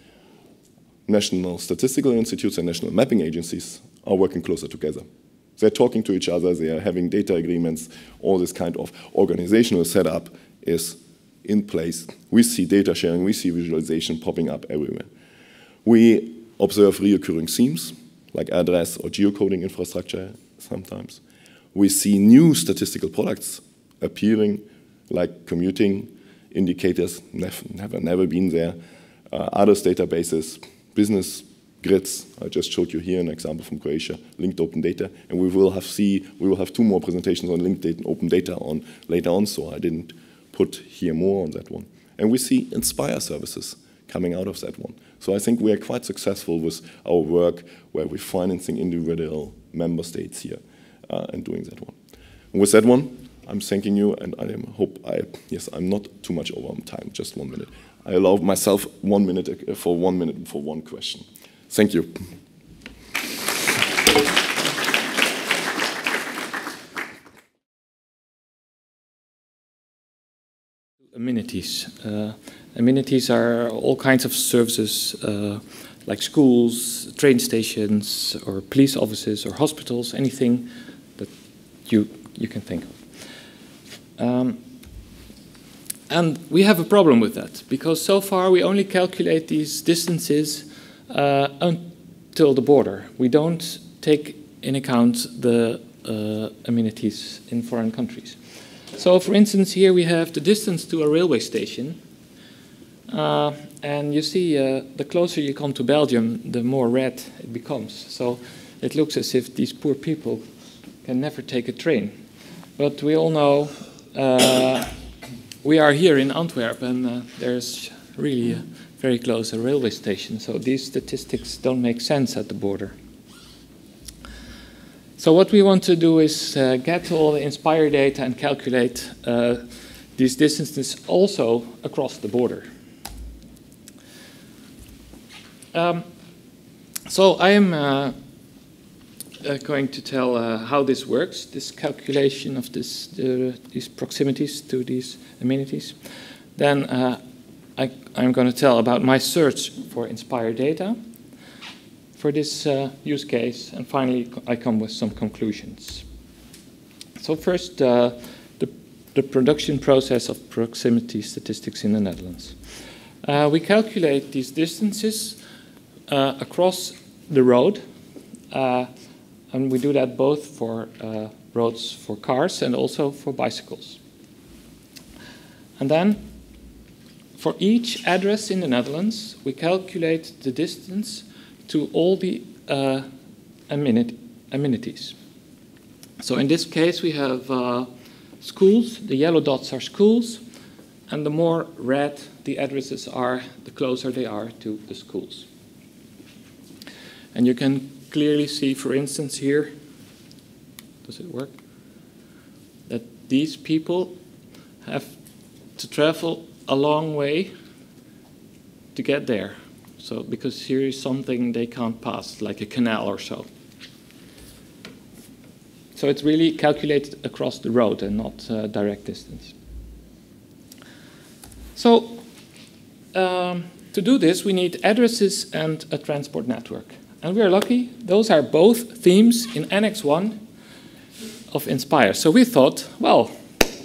national statistical institutes and national mapping agencies are working closer together. They're talking to each other, they are having data agreements, all this kind of organizational setup is in place. We see data sharing, we see visualization popping up everywhere. We observe reoccurring themes, like address or geocoding infrastructure sometimes. We see new statistical products appearing, like commuting indicators, never, never, never been there. Uh, others databases, business grids. I just showed you here an example from Croatia, linked open data, and we will have see we will have two more presentations on linked data open data on later on. So I didn't put here more on that one. And we see Inspire services coming out of that one. So I think we are quite successful with our work where we're financing individual member states here uh, and doing that one. And with that one, I'm thanking you and I hope I, yes, I'm not too much over time, just one minute. I allow myself one minute uh, for one minute for one question. Thank you. amenities. Uh, amenities are all kinds of services uh, like schools, train stations, or police offices, or hospitals, anything that you, you can think of. Um, and we have a problem with that, because so far we only calculate these distances uh, until the border. We don't take in account the uh, amenities in foreign countries. So for instance, here we have the distance to a railway station. Uh, and you see, uh, the closer you come to Belgium, the more red it becomes. So it looks as if these poor people can never take a train. But we all know we are here in Antwerp, and uh, there's really a very close a railway station. So these statistics don't make sense at the border. So what we want to do is uh, get all the Inspire data and calculate uh, these distances also across the border. Um, so I am uh, uh, going to tell uh, how this works, this calculation of this, these proximities to these amenities. Then uh, I, am going to tell about my search for Inspire data for this uh, use case, and finally I come with some conclusions. So first, uh, the, the, production process of proximity statistics in the Netherlands. Uh, we calculate these distances across the road, and we do that both for uh, roads for cars and also for bicycles. And then for each address in the Netherlands, we calculate the distance to all the uh, amenities. So in this case, we have uh, schools. The yellow dots are schools, and the more red the addresses are, the closer they are to the schools. And you can clearly see, for instance, here, does it work? That these people have to travel a long way to get there. So, because here is something they can't pass, like a canal or so. So it's really calculated across the road and not uh, direct distance. So um, to do this, we need addresses and a transport network. And we are lucky, those are both themes in Annex 1 of Inspire. So we thought, well,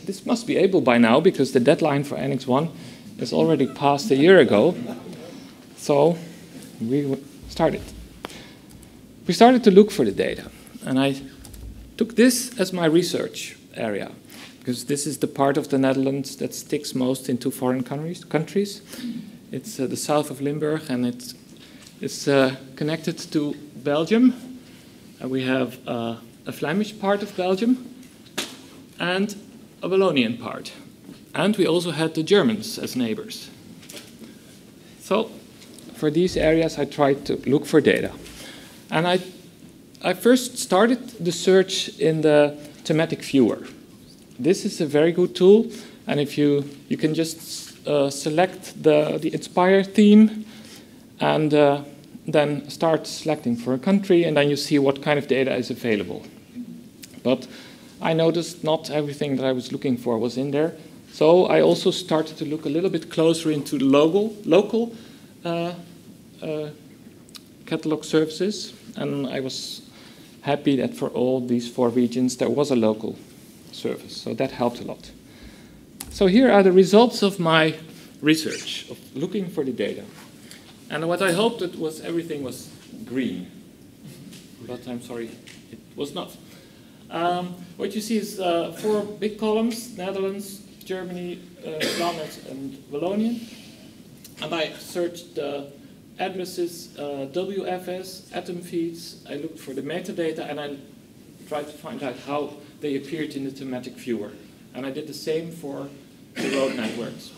this must be able by now because the deadline for Annex 1 is already passed a year ago. So we started. We started to look for the data, and I took this as my research area because this is the part of the Netherlands that sticks most into foreign countries. It's uh, the south of Limburg, and it's, it's uh, connected to Belgium. And we have uh, a Flemish part of Belgium and a Wallonian part. And we also had the Germans as neighbors. So for these areas, I tried to look for data. And I, I first started the search in the thematic viewer. This is a very good tool, and if you, you can just uh, select the, the Inspire theme and uh, then start selecting for a country, and then you see what kind of data is available. But I noticed not everything that I was looking for was in there. So I also started to look a little bit closer into local, local uh, uh, catalog services, and I was happy that for all these four regions there was a local service. So that helped a lot. So here are the results of my research of looking for the data. And what I hoped it was everything was green, but I'm sorry, it was not. Um, what you see is uh, four big columns, Netherlands, Germany, uh, and Wallonian. And I searched the addresses, uh, WFS, atom feeds. I looked for the metadata and I tried to find out how they appeared in the thematic viewer. And I did the same for the road networks.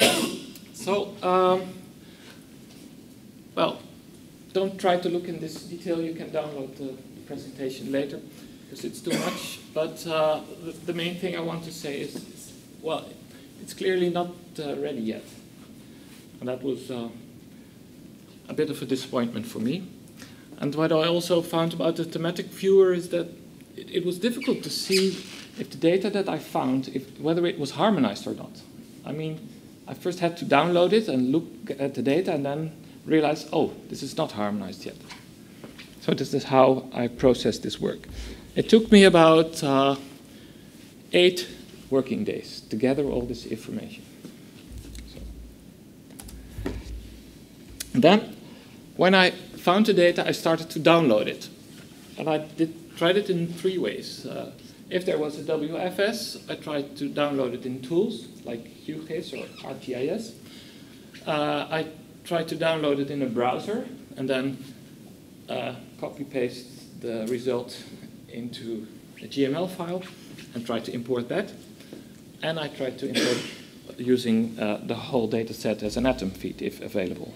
so, um, well, don't try to look in this detail. You can download the presentation later because it's too much. But uh, the, main thing I want to say is, is well, it's clearly not uh, ready yet. And that was uh, a bit of a disappointment for me. And what I also found about the thematic viewer is that it, it was difficult to see if the data that I found, if, whether it was harmonized or not. I mean, I first had to download it and look at the data and then realize, oh, this is not harmonized yet. So this is how I processed this work. It took me about uh, eight working days to gather all this information. So. Then, when I found the data, I started to download it. And I did, tried it in three ways. Uh, if there was a WFS, I tried to download it in tools like QGIS or ArcGIS. Uh, I tried to download it in a browser and then uh, copy paste the result into a GML file and try to import that. And I tried to import using uh, the whole data set as an atom feed if available.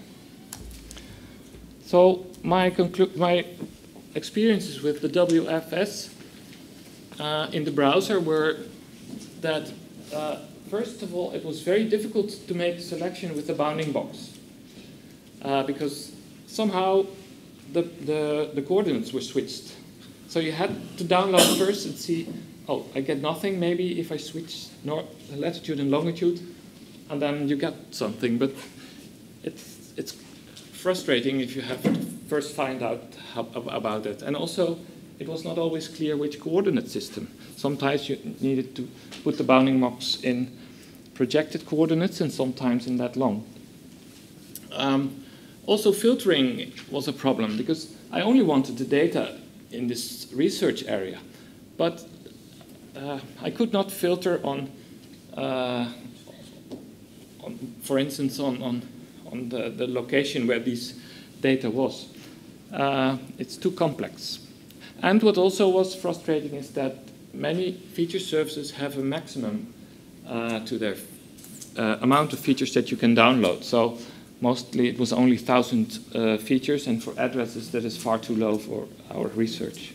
So my, my experiences with the WFS uh, in the browser were that, uh, first of all, it was very difficult to make selection with the bounding box. Uh, because somehow the, the, the coordinates were switched. So you had to download first and see, oh, I get nothing maybe if I switch north, latitude and longitude, and then you get something. But it's, it's frustrating if you have to first find out how, about it. And also, it was not always clear which coordinate system. Sometimes you needed to put the bounding box in projected coordinates and sometimes in lat long. Um, also, filtering was a problem because I only wanted the data in this research area, but uh, I could not filter on, uh, on for instance, on, on, on the, the location where this data was. Uh, it's too complex. And what also was frustrating is that many feature services have a maximum uh, to their uh, amount of features that you can download. So mostly it was only 1,000 uh, features, and for addresses that is far too low for our research.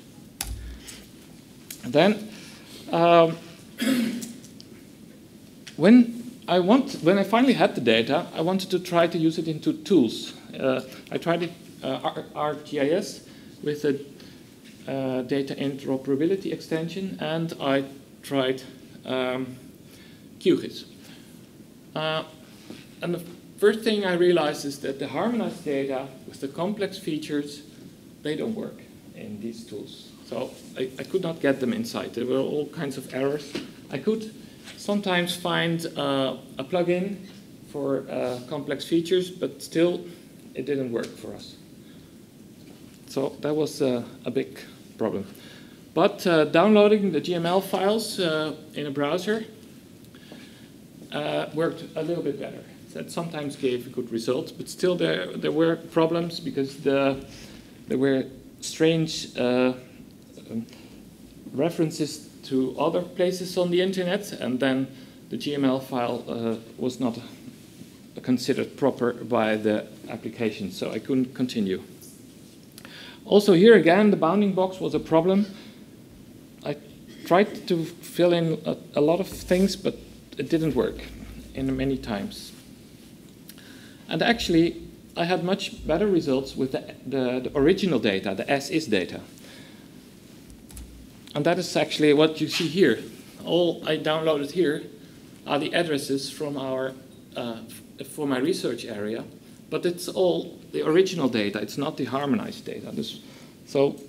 then, um, when I want, when I finally had the data, I wanted to try to use it into tools. Uh, I tried it uh, ArcGIS with a uh, data interoperability extension, and I tried um, QGIS. Uh, and first thing I realized is that the harmonized data with the complex features, they don't work in these tools. So I, I could not get them inside. There were all kinds of errors. I could sometimes find uh, a plugin for uh, complex features, but still it didn't work for us. So that was uh, a big problem. But uh, downloading the GML files uh, in a browser uh, worked a little bit better. That sometimes gave good results, but still there, there were problems because the, there were strange uh, um, references to other places on the internet, and then the GML file uh, was not considered proper by the application, so I couldn't continue. Also here again, the bounding box was a problem. I tried to fill in a, a lot of things, but it didn't work in many times. And actually, I had much better results with the, the, the, original data, the as-is data. And that is actually what you see here. All I downloaded here are the addresses from our, uh, for my research area, but it's all the original data. It's not the harmonized data. This, so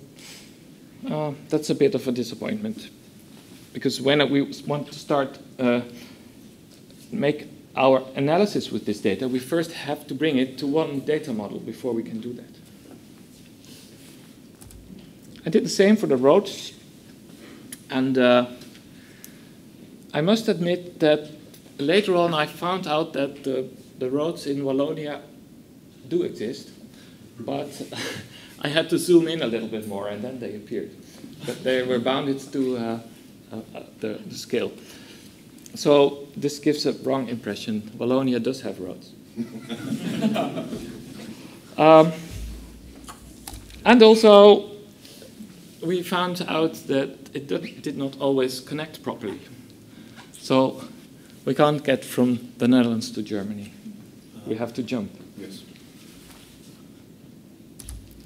uh, that's a bit of a disappointment. Because when we want to start uh, make our analysis with this data, we first have to bring it to one data model before we can do that. I did the same for the roads, and uh, I must admit that later on I found out that the, the roads in Wallonia do exist, but I had to zoom in a little bit more, and then they appeared. But they were bounded to uh, uh, uh, the, the, scale. So this gives a wrong impression. Wallonia does have roads. um, and also, we found out that it did not always connect properly. So we can't get from the Netherlands to Germany. We have to jump. Yes.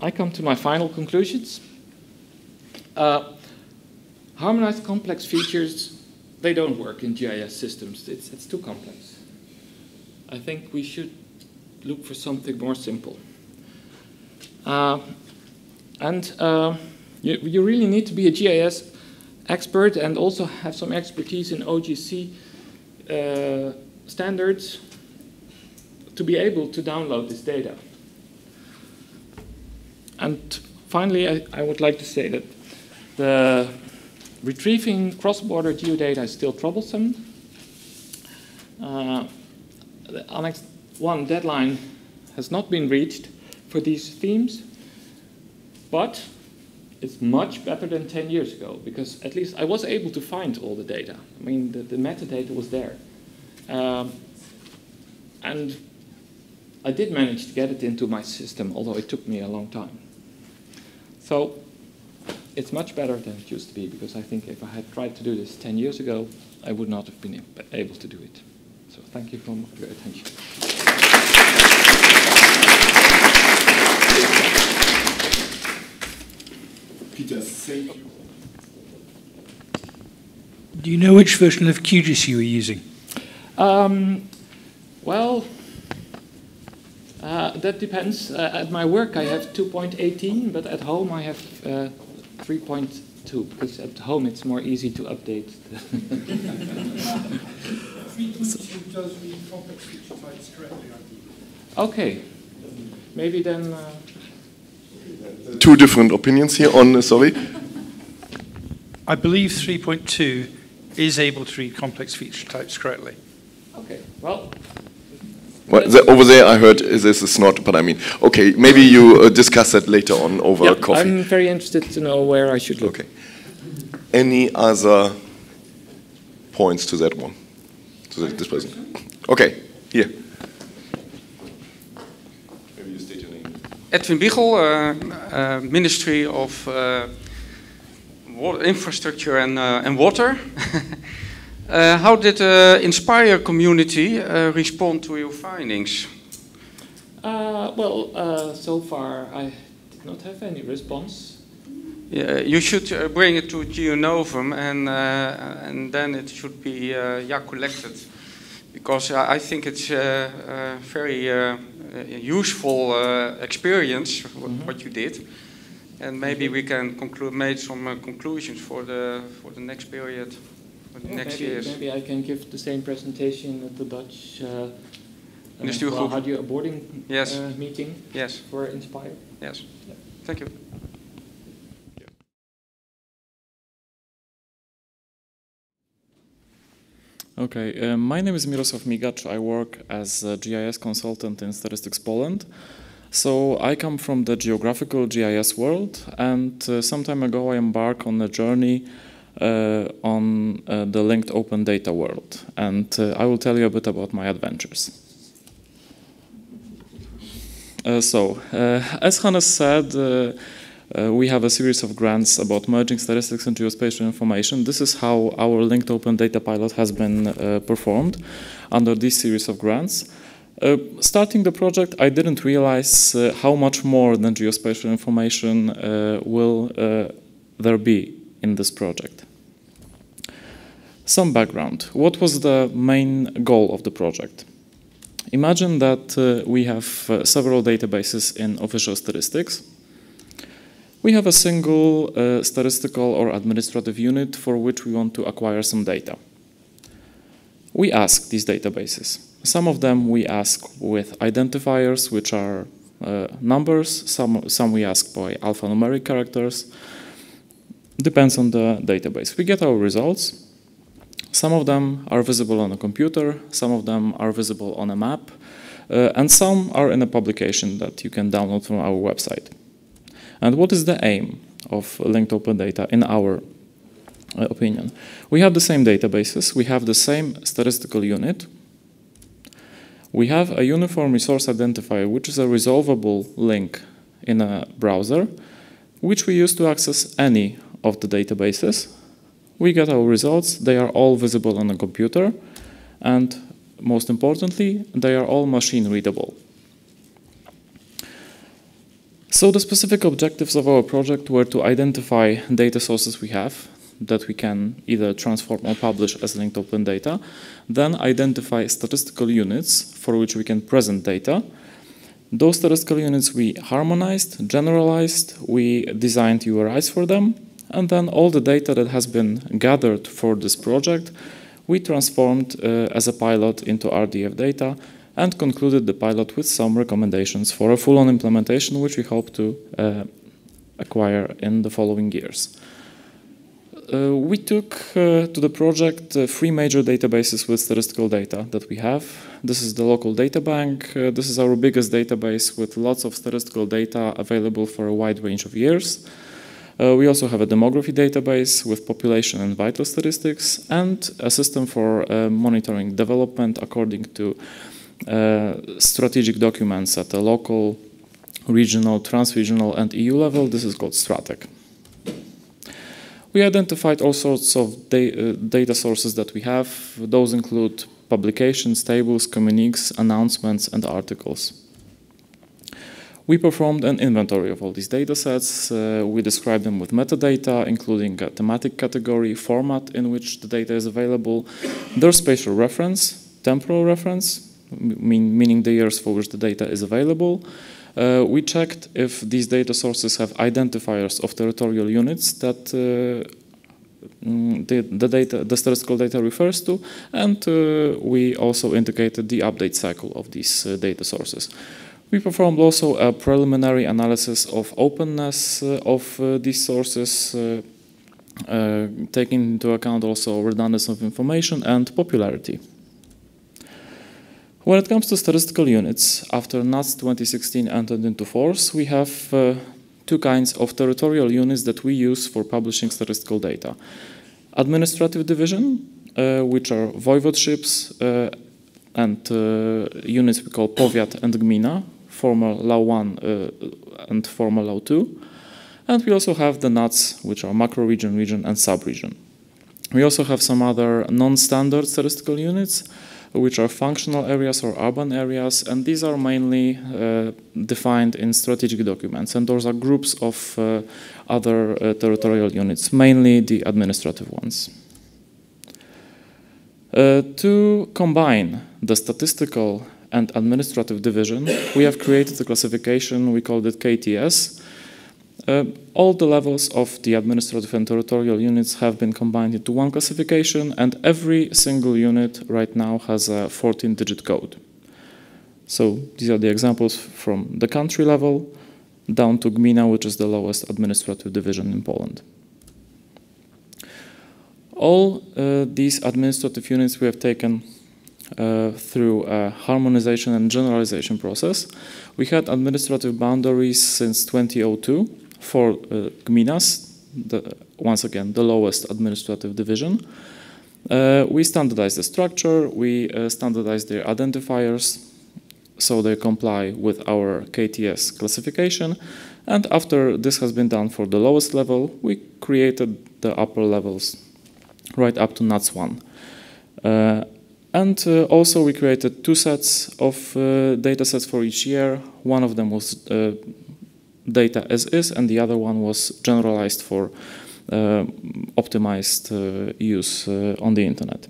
I come to my final conclusions. Uh, harmonized complex features, they don't work in GIS systems. It's, it's too complex. I think we should look for something more simple. Uh, and uh, you, you really need to be a GIS expert and also have some expertise in OGC uh, standards to be able to download this data. And finally, I, I would like to say that the retrieving cross-border geodata is still troublesome. Uh, the Annex 1 deadline has not been reached for these themes, but it's much better than 10 years ago because at least I was able to find all the data. I mean, the, the metadata was there. Um, and I did manage to get it into my system, although it took me a long time. So it's much better than it used to be because I think if I had tried to do this 10 years ago, I would not have been able to do it. So thank you for your attention. Peter, thank you. Do you know which version of QGIS you were using? Um, well, uh, that depends. Uh, at my work, I have 2.18, but at home, I have uh, 3.2 because at home it's more easy to update. 3.2 does read complex feature types correctly, I think. Okay, maybe then. Uh, Two different opinions here on, sorry. I believe 3.2 is able to read complex feature types correctly. okay, well, Well, the, over there, I heard this is not, but I mean, okay, maybe you uh, discuss that later on over yeah, coffee. I'm very interested to know where I should look. Okay. Any other points to that one? To that, this person? Okay, here. Maybe you state your name. Edwin Biegel, uh, uh, Ministry of uh, Water, Infrastructure and, uh, and Water. Uh, how did the Inspire community uh, respond to your findings? Uh, well, uh, so far I did not have any response. Yeah, you should bring it to Geonovum and, uh, and then it should be uh, yeah, collected. Because I think it's a, a very uh, useful uh, experience, what, what you did. And maybe we can conclude, make some uh, conclusions for the, for the next period, for the Yeah, next maybe, years. maybe I can give the same presentation at the Dutch uh, In the stuurgroep. well, how you, a boarding Yes. uh, meeting Yes, for Inspire. yes. Thank you. Okay, uh, my name is Mirosław Migacz. I work as a GIS consultant in Statistics Poland. So I come from the geographical GIS world, and uh, some time ago I embarked on a journey uh, on uh, the linked open data world, and uh, I will tell you a bit about my adventures. Uh, so, uh, as Hannes said, uh, uh, we have a series of grants about merging statistics and geospatial information. This is how our linked open data pilot has been uh, performed under this series of grants. Uh, starting the project, I didn't realize uh, how much more than geospatial information uh, will uh, there be in this project. Some background. What was the main goal of the project? Imagine that uh, we have uh, several databases in official statistics. We have a single uh, statistical or administrative unit for which we want to acquire some data. We ask these databases. Some of them we ask with identifiers, which are uh, numbers. Some, some we ask by alphanumeric characters. Depends on the database. We get our results. Some of them are visible on a computer, some of them are visible on a map, uh, and some are in a publication that you can download from our website. And what is the aim of linked open data in our uh, opinion? We have the same databases, we have the same statistical unit, we have a uniform resource identifier, which is a resolvable link in a browser, which we use to access any of the databases. We get our results, they are all visible on a computer, and most importantly, they are all machine readable. So the specific objectives of our project were to identify data sources we have that we can either transform or publish as linked open data, then identify statistical units for which we can present data. Those statistical units we harmonized, generalized, we designed URIs for them, and then all the data that has been gathered for this project, we transformed uh, as a pilot into RDF data and concluded the pilot with some recommendations for a full-on implementation, which we hope to uh, acquire in the following years. Uh, we took uh, to the project uh, three major databases with statistical data that we have. This is the local data bank. Uh, this is our biggest database with lots of statistical data available for a wide range of years. Uh, we also have a demography database with population and vital statistics and a system for uh, monitoring development according to uh, strategic documents at the local, regional, trans-regional and EU level. This is called STRATEG. We identified all sorts of da uh, data sources that we have. Those include publications, tables, communiques, announcements, and articles. We performed an inventory of all these data sets. Uh, we described them with metadata, including a thematic category, format in which the data is available, their spatial reference, temporal reference, mean, meaning the years for which the data is available. Uh, we checked if these data sources have identifiers of territorial units that uh, mm, the, the, data, the statistical data refers to, and uh, we also indicated the update cycle of these uh, data sources. We performed also a preliminary analysis of openness uh, of uh, these sources, uh, taking into account also redundancy of information and popularity. When it comes to statistical units, after NUTS 2016 entered into force, we have uh, two kinds of territorial units that we use for publishing statistical data. Administrative division, uh, which are voivodeships uh, and units we call powiat and gmina, former LAU 1 uh, and formal LAU 2. And we also have the NUTS, which are macro region, region, and sub-region. We also have some other non-standard statistical units, which are functional areas or urban areas, and these are mainly uh, defined in strategic documents. And those are groups of uh, other uh, territorial units, mainly the administrative ones. Uh, to combine the statistical and administrative division, we have created a classification, we called it KTS. Uh, all the levels of the administrative and territorial units have been combined into one classification, and every single unit right now has a 14-digit code. So these are the examples from the country level down to gmina, which is the lowest administrative division in Poland. All uh, these administrative units we have taken through a harmonization and generalization process. We had administrative boundaries since 2002 for uh, gminas, the, once again, the lowest administrative division. Uh, we standardized the structure, we uh, standardized their identifiers, so they comply with our KTS classification. And after this has been done for the lowest level, we created the upper levels right up to NUTS 1. Uh, and uh, also we created two sets of uh, data sets for each year. One of them was uh, data as is, and the other one was generalized for uh, optimized uh, use uh, on the internet.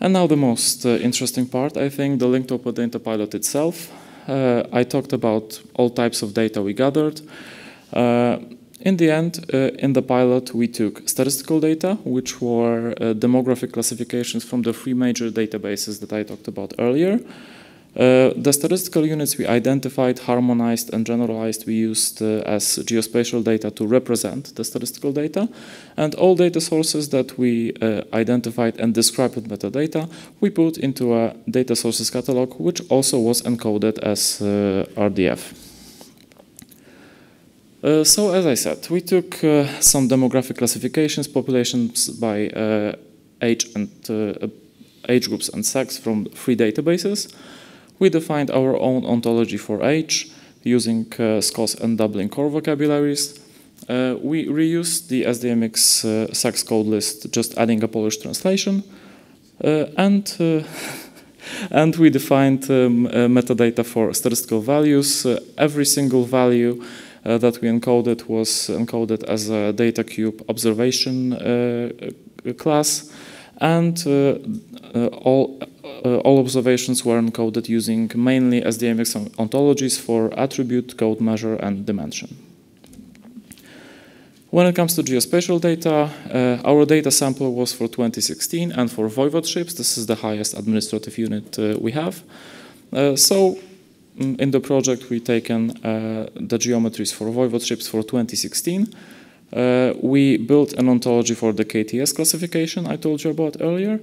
And now the most interesting part, I think, the link to open data pilot itself. I talked about all types of data we gathered. In the end, uh, in the pilot, we took statistical data, which were uh, demographic classifications from the three major databases that I talked about earlier. Uh, the statistical units we identified, harmonized, and generalized we used uh, as geospatial data to represent the statistical data. And all data sources that we uh, identified and described with metadata, we put into a data sources catalog, which also was encoded as uh, RDF. Uh, so as I said, we took uh, some demographic classifications, populations by uh, age and uh, age groups and sex from three databases. We defined our own ontology for age using uh, SKOS and Dublin core vocabularies. Uh, we reused the SDMX sex code list, just adding a Polish translation. and and we defined um, metadata for statistical values. every single value uh, that we encoded was encoded as a data cube observation uh, class, and uh, all all observations were encoded using mainly SDMX ontologies for attribute, code measure, and dimension. When it comes to geospatial data, uh, our data sample was for 2016 and for voivodeships. This is the highest administrative unit uh, we have. Uh, so in the project, we taken uh, the geometries for voivodeships for 2016. Uh, we built an ontology for the KTS classification I told you about earlier,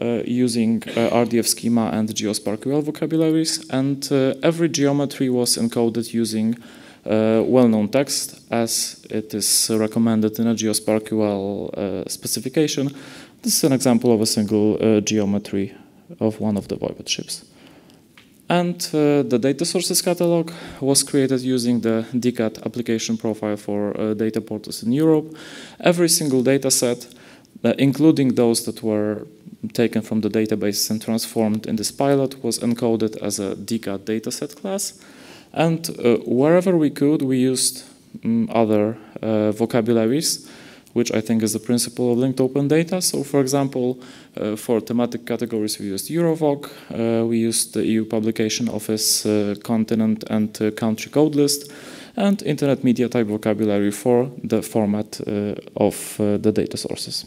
uh, using uh, RDF schema and GeoSPARQL vocabularies, and uh, every geometry was encoded using uh, well-known text as it is recommended in a GeoSPARQL specification. This is an example of a single geometry of one of the voivodeships. And uh, the data sources catalog was created using the DCAT application profile for uh, data portals in Europe. Every single data set uh, including those that were taken from the database and transformed in this pilot, was encoded as a DCAT dataset class. And uh, wherever we could, we used um, other uh, vocabularies, which I think is the principle of linked open data. So, for example, uh, for thematic categories, we used Eurovoc, uh, we used the EU Publication Office uh, continent and uh, country code list, and Internet Media Type vocabulary for the format of the data sources.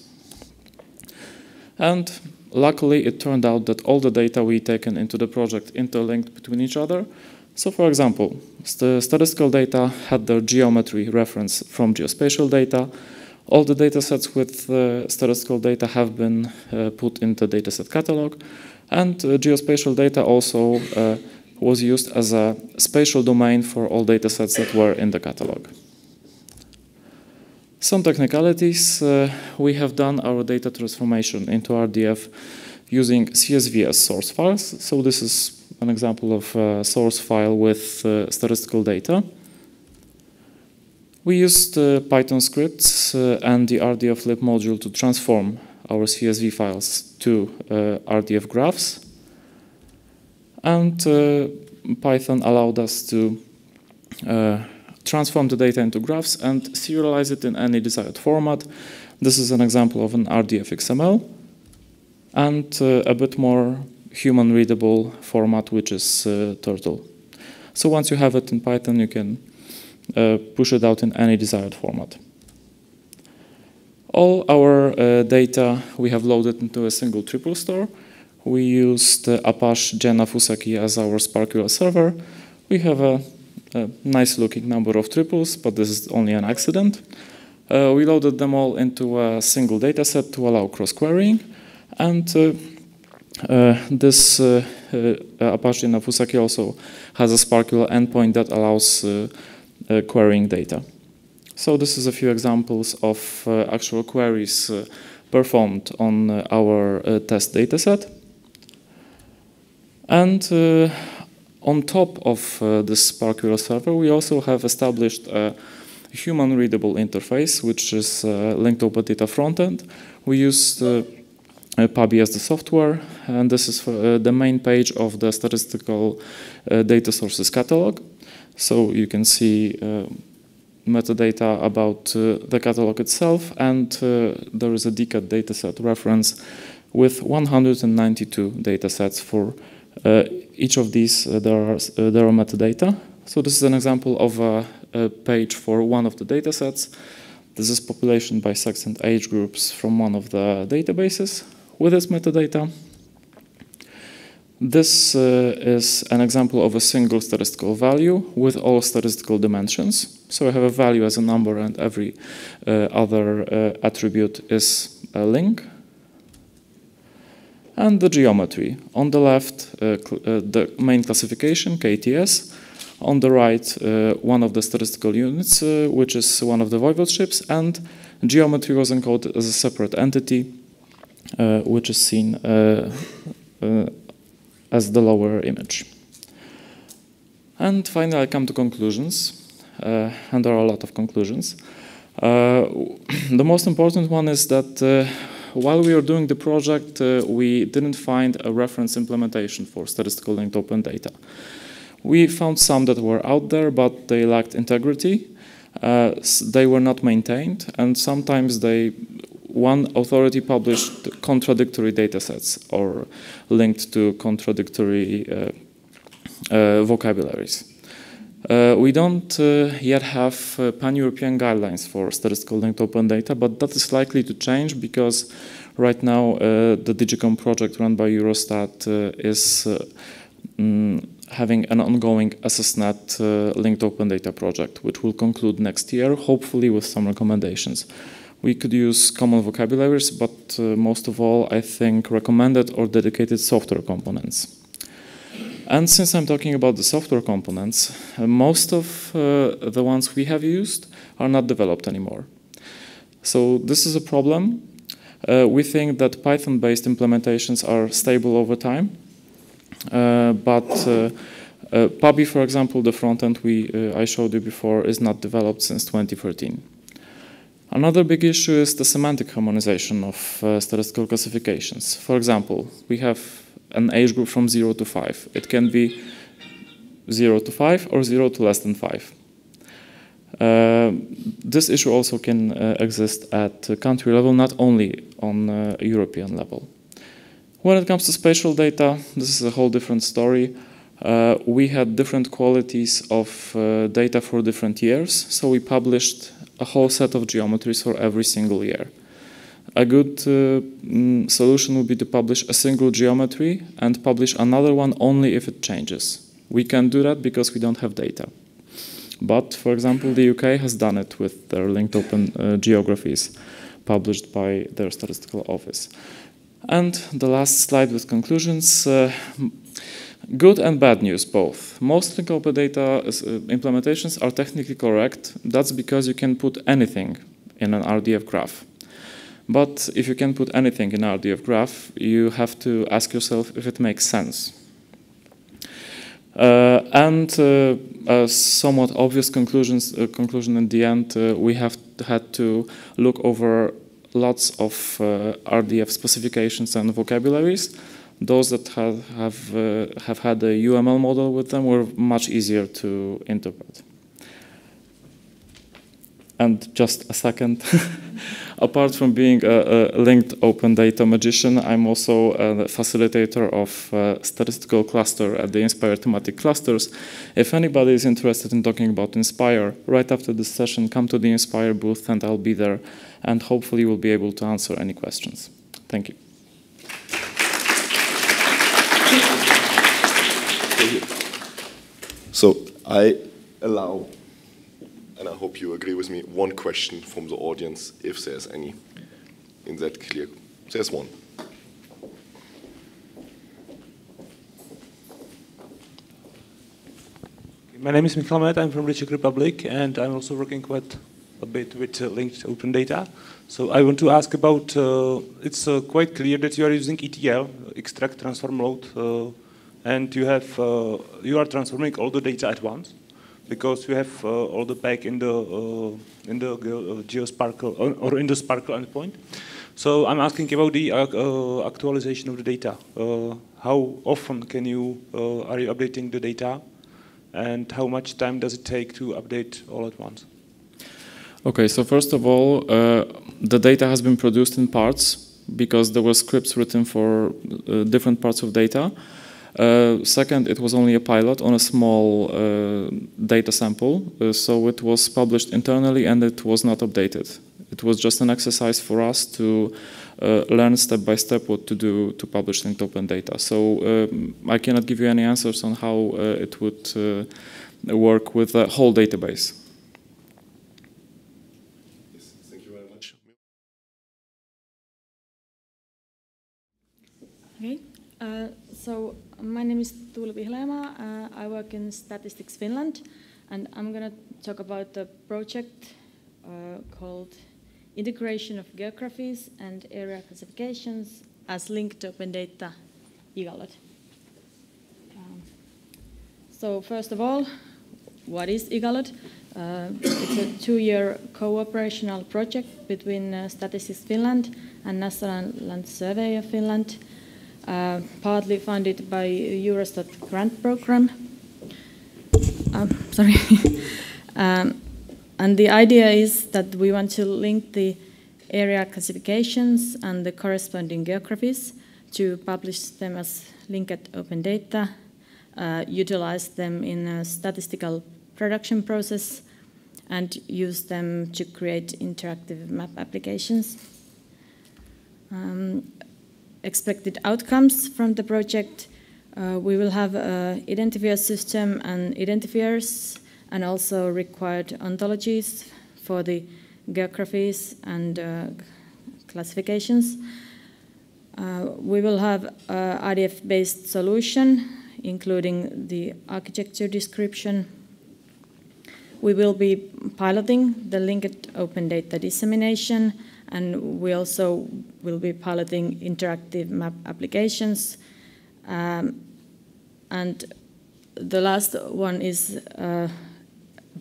And luckily, it turned out that all the data we taken into the project interlinked between each other. So for example, the statistical data had their geometry reference from geospatial data. All the datasets with uh, statistical data have been uh, put in the dataset catalog. And uh, geospatial data also uh, was used as a spatial domain for all datasets that were in the catalog. Some technicalities, uh, we have done our data transformation into RDF using CSV as source files. So this is an example of a source file with statistical data. We used uh, Python scripts uh, and the RDF lib module to transform our CSV files to uh, RDF graphs. And Python allowed us to transform the data into graphs and serialize it in any desired format. This is an example of an RDF XML and uh, a bit more human readable format, which is uh, Turtle. So once you have it in Python, you can push it out in any desired format. All our uh, data we have loaded into a single triple store. We used Apache Jena Fuseki as our SPARQL server. We have a a nice looking number of triples, but this is only an accident. Uh, we loaded them all into a single dataset to allow cross-querying. And uh, uh, this uh, uh, Apache Nafusaki also has a SPARQL endpoint that allows uh, querying data. So this is a few examples of actual queries performed on our test dataset. And on top of uh, this SPARQL server, we also have established a human readable interface, which is uh, linked open data frontend. We use uh, as the software, and this is uh, the main page of the statistical uh, data sources catalog. So you can see uh, metadata about the catalog itself, and there is a DCAT dataset reference with 192 datasets for uh, each of these, uh, there, are, uh, there are metadata. So this is an example of a, a page for one of the datasets. This is population by sex and age groups from one of the databases with its metadata. This uh, is an example of a single statistical value with all statistical dimensions. So I have a value as a number and every uh, other uh, attribute is a link and the geometry. On the left, uh, uh, the main classification, KTS. On the right, uh, one of the statistical units, which is one of the voivodeships, and geometry was encoded as a separate entity, which is seen as the lower image. And finally, I come to conclusions, uh, and there are a lot of conclusions. Uh, the most important one is that uh, while we were doing the project, uh, we didn't find a reference implementation for statistical linked open data. We found some that were out there, but they lacked integrity. Uh, they were not maintained, and sometimes they one authority published contradictory datasets or linked to contradictory uh, uh, vocabularies. Uh, we don't uh, yet have uh, pan-European guidelines for statistical linked open data, but that is likely to change because right now uh, the Digicom project run by Eurostat is mm, having an ongoing ESSnet linked open data project, which will conclude next year, hopefully with some recommendations. We could use common vocabularies, but most of all, I think recommended or dedicated software components. And since I'm talking about the software components, uh, most of uh, the ones we have used are not developed anymore. So this is a problem. Uh, we think that Python-based implementations are stable over time, uh, but uh, uh, Pubby, for example, the front end we I showed you before, is not developed since 2013. Another big issue is the semantic harmonization of uh, statistical classifications. For example, we have an age group from 0 to 5. It can be 0 to 5 or 0 to less than 5. Uh, this issue also can uh, exist at country level, not only on uh, European level. When it comes to spatial data, this is a whole different story. Uh, we had different qualities of uh, data for different years, so we published a whole set of geometries for every single year. A good uh, mm, solution would be to publish a single geometry and publish another one only if it changes. We can do that because we don't have data. But, for example, the UK has done it with their linked open uh, geographies published by their statistical office. And the last slide with conclusions. Uh, good and bad news, both. Most linked open data uh, implementations are technically correct. That's because you can put anything in an RDF graph. But if you can put anything in RDF graph, you have to ask yourself if it makes sense. Uh, and uh, a somewhat obvious conclusions, uh, conclusion in the end, uh, we have had to look over lots of uh, RDF specifications and vocabularies. Those that have, have, uh, have had a UML model with them were much easier to interpret. And just a second. Apart from being a, a, linked open data magician, I'm also a facilitator of a statistical cluster at the Inspire thematic clusters. If anybody is interested in talking about Inspire, right after this session, come to the Inspire booth and I'll be there and hopefully we'll be able to answer any questions. Thank you. So I allow and I hope you agree with me, one question from the audience, if there's any, in that clear. There's one. My name is Michal Met, I'm from the Czech Republic, and I'm also working quite a bit with uh, linked open data. So I want to ask about, uh, it's uh, quite clear that you are using ETL, extract, transform, load, uh, and you have, uh, you are transforming all the data at once because you have uh, all the back in the uh, in the GeoSPARQL or in the SPARQL endpoint. So I'm asking about the actualization of the data. how often can you are you updating the data, and how much time does it take to update all at once? Okay, so first of all, uh, the data has been produced in parts because there were scripts written for uh, different parts of data. Uh, second, it was only a pilot on a small uh, data sample, uh, so it was published internally and it was not updated. It was just an exercise for us to uh, learn step by step what to do to publish linked open data. So um, I cannot give you any answers on how uh, it would uh, work with the whole database. Yes, thank you very much. Okay. so my name is Tuuli Vihlema. Uh, I work in Statistics Finland, and I'm going to talk about the project uh, called Integration of Geographies and Area Classifications as Linked Open Data IGALOD. Um, so first of all, what is IGALOD? Uh, it's a two-year co-operational project between uh, Statistics Finland and National Land Survey of Finland uh, partly funded by Eurostat grant program. Um, sorry. um, and the idea is that we want to link the area classifications and the corresponding geographies to publish them as linked open data, uh, utilize them in a statistical production process, and use them to create interactive map applications. Um, expected outcomes from the project. Uh, we will have an identifier system and identifiers and also required ontologies for the geographies and uh, classifications. Uh, we will have an RDF-based solution, including the architecture description. We will be piloting the linked open data dissemination and we also will be piloting interactive map applications. Um, and the last one is a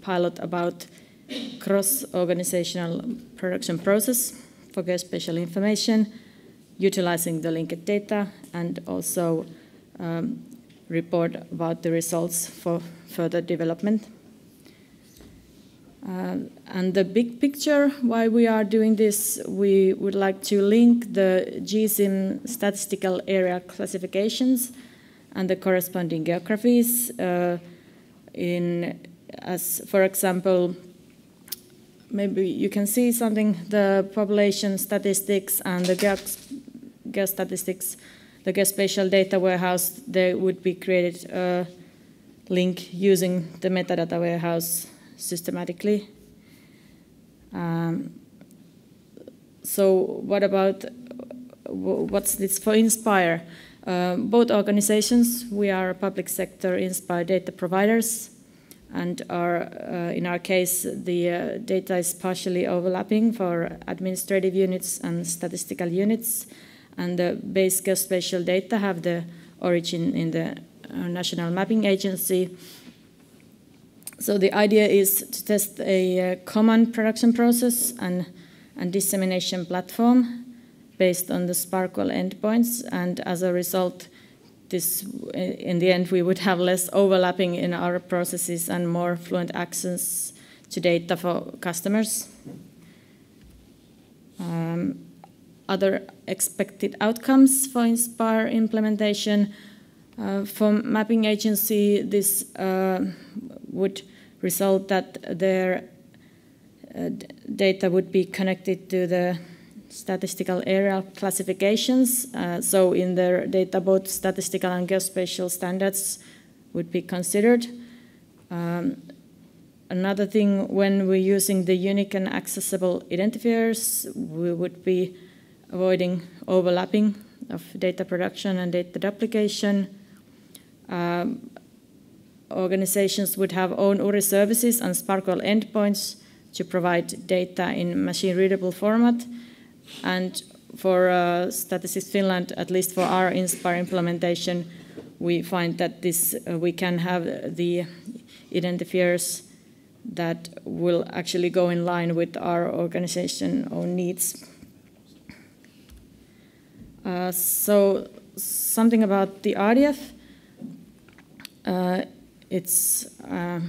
pilot about cross-organizational production process for geospatial information, utilizing the linked data, and also um, report about the results for further development. Uh, and the big picture, why we are doing this, we would like to link the GSIM statistical area classifications and the corresponding geographies uh, in, as for example, maybe you can see something, the population statistics and the geostatistics, the geospatial data warehouse, they would be created a link using the metadata warehouse systematically. Um, so what about, what's this for Inspire? Uh, both organizations, we are public sector Inspire data providers, and are, uh, in our case, the uh, data is partially overlapping for administrative units and statistical units, and the base geospatial data have the origin in the uh, National Mapping Agency, so the idea is to test a uh, common production process and, and dissemination platform based on the SPARQL endpoints, and as a result, this in the end we would have less overlapping in our processes and more fluent access to data for customers. Um, other expected outcomes for Inspire implementation. Uh, for mapping agency, this uh, would result that their uh, data would be connected to the statistical area classifications. Uh, so in their data, both statistical and geospatial standards would be considered. Um, another thing, when we're using the unique and accessible identifiers, we would be avoiding overlapping of data production and data duplication. Um, organizations would have own URI services and SPARQL endpoints to provide data in machine-readable format. And for uh, Statistics Finland, at least for our Inspire implementation, we find that this uh, we can have the identifiers that will actually go in line with our organization own needs. Uh, so something about the RDF. Uh, it's uh,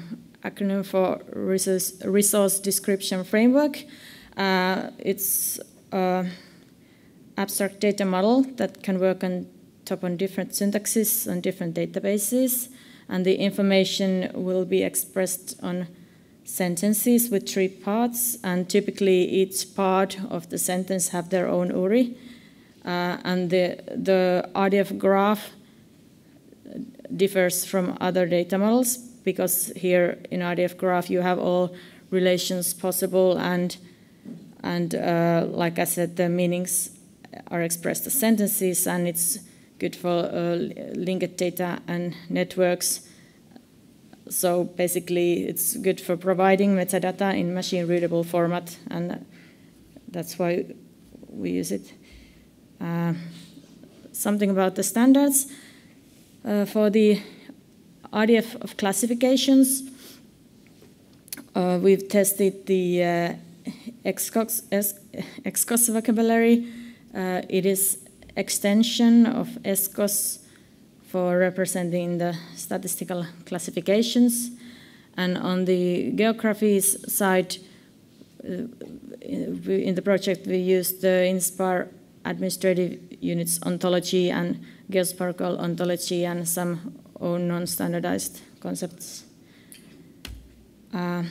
acronym for Resource, Resource Description Framework. Uh, it's an abstract data model that can work on top on different syntaxes on different databases, and the information will be expressed on sentences with three parts, and typically each part of the sentence have their own URI. Uh, and the, the RDF graph differs from other data models because here in RDF graph you have all relations possible and and uh, like I said the meanings are expressed as sentences and it's good for uh, linked data and networks. So basically it's good for providing metadata in machine readable format and that's why we use it. Uh, something about the standards for the RDF of classifications, uh, we've tested the uh, XKOS vocabulary. Uh, it is extension of SKOS for representing the statistical classifications. And on the geographies side, uh, in the project we used the Inspire administrative units ontology and GeoSPARQL ontology and some own non-standardized concepts. Uh,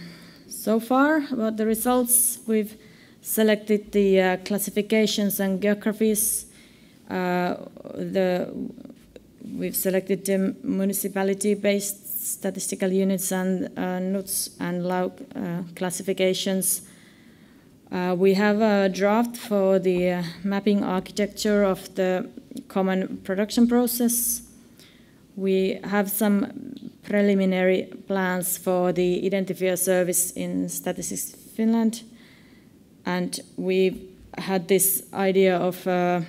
so far, about the results, we've selected the uh, classifications and geographies. Uh, the, we've selected the municipality-based statistical units and uh, NUTS and LAU uh, classifications. Uh, we have a draft for the mapping architecture of the common production process. We have some preliminary plans for the identifier service in Statistics Finland, and we had this idea of a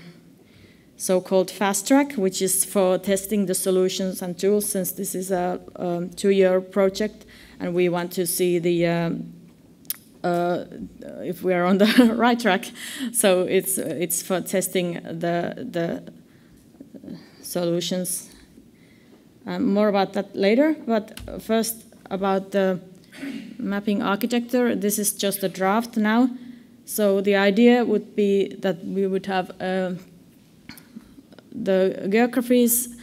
so-called fast track, which is for testing the solutions and tools, since this is a um, two-year project, and we want to see the um, uh, if we are on the right track. So it's it's for testing the the solutions. Um, more about that later, but first about the mapping architecture. This is just a draft now. So the idea would be that we would have uh, the geographies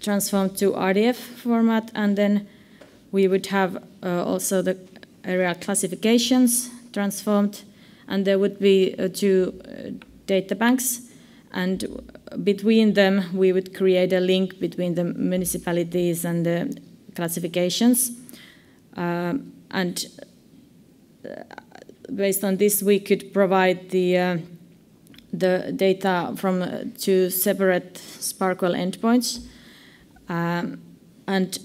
transformed to RDF format, and then we would have uh, also the area classifications transformed, and there would be uh, two uh, data banks, and between them we would create a link between the municipalities and the classifications, um, and uh, based on this we could provide the uh, the data from uh, two separate SPARQL endpoints. Um, and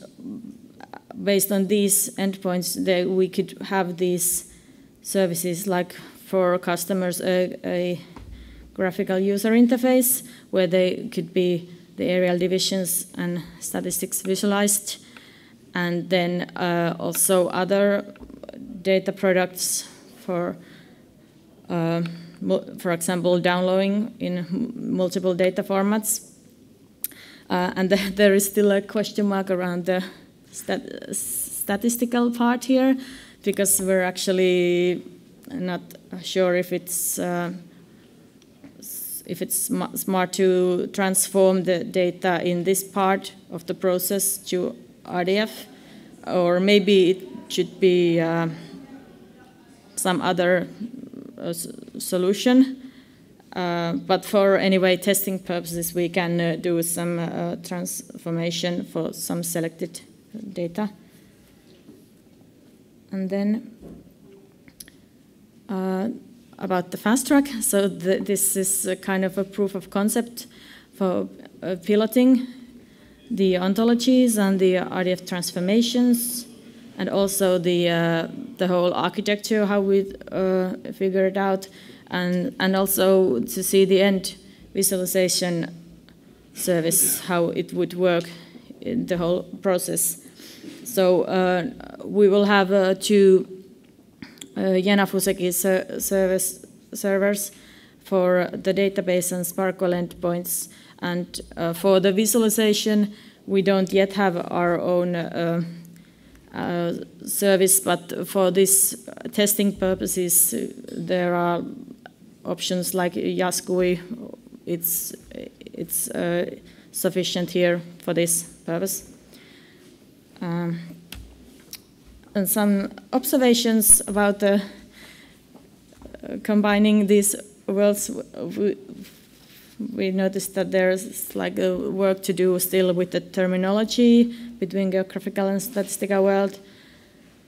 based on these endpoints, they, we could have these services like for customers a, a, graphical user interface where they could be the aerial divisions and statistics visualized, and then uh, also other data products for, uh, for example, downloading in multiple data formats. Uh, and there is still a question mark around the stat statistical part here because we're actually not sure if it's uh, if it's smart to transform the data in this part of the process to RDF, or maybe it should be uh, some other uh, solution. Uh, but for anyway testing purposes, we can uh, do some uh, transformation for some selected data. And then uh, about the fast track. So the, this is kind of a proof of concept for uh, piloting the ontologies and the RDF transformations, and also the the whole architecture, how we figure it out and, and also to see the end visualization service, how it would work in the whole process. So uh, we will have uh, two uh, Jena Fuseki ser service servers for the database and SPARQL endpoints. And uh, for the visualization, we don't yet have our own uh, uh, service, but for this testing purposes, there are options like YASGUI, it's, it's uh, sufficient here for this purpose. Um, and some observations about the uh, combining these worlds. We, we noticed that there's like work to do still with the terminology between geographical and statistical world.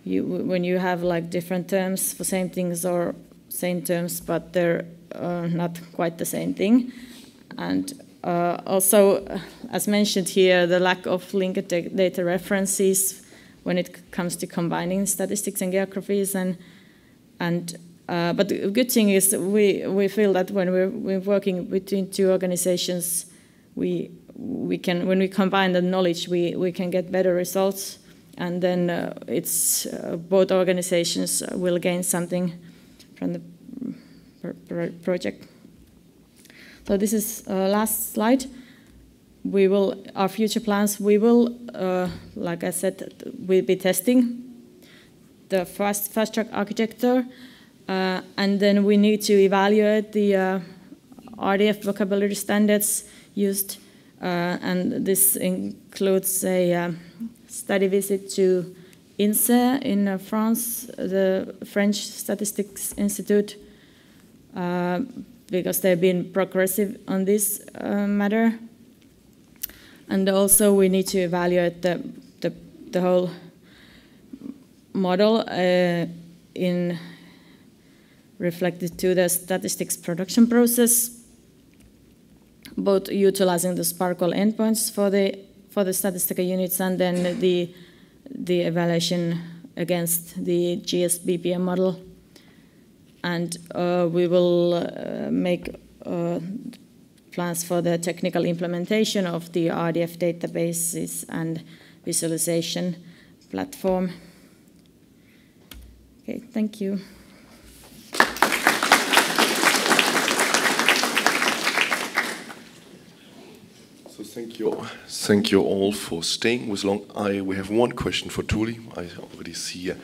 You, when you have like different terms for same things or same terms, but they're uh, not quite the same thing. And uh, also, as mentioned here, the lack of linked data references when it comes to combining statistics and geographies. And, and uh, but the good thing is we, we feel that when we're, we're working between two organizations, we, we can, when we combine the knowledge, we, we can get better results. And then uh, it's uh, both organizations will gain something from the project. So this is uh, last slide. We will our future plans. We will, uh, like I said, we'll be testing the fast fast track architecture, uh, and then we need to evaluate the uh, RDF vocabulary standards used, uh, and this includes a uh, study visit to INSEE in France, the French Statistics Institute, uh, because they've been progressive on this uh, matter. And also we need to evaluate the, the, the whole model uh, in reflected to the statistics production process, both utilizing the SPARQL endpoints for the for the statistical units and then the the evaluation against the GSBPM model. And uh, we will uh, make uh, plans for the technical implementation of the RDF databases and visualization platform. Okay, thank you. So thank you, thank you all for staying with long. I we have one question for Tuuli. I already see a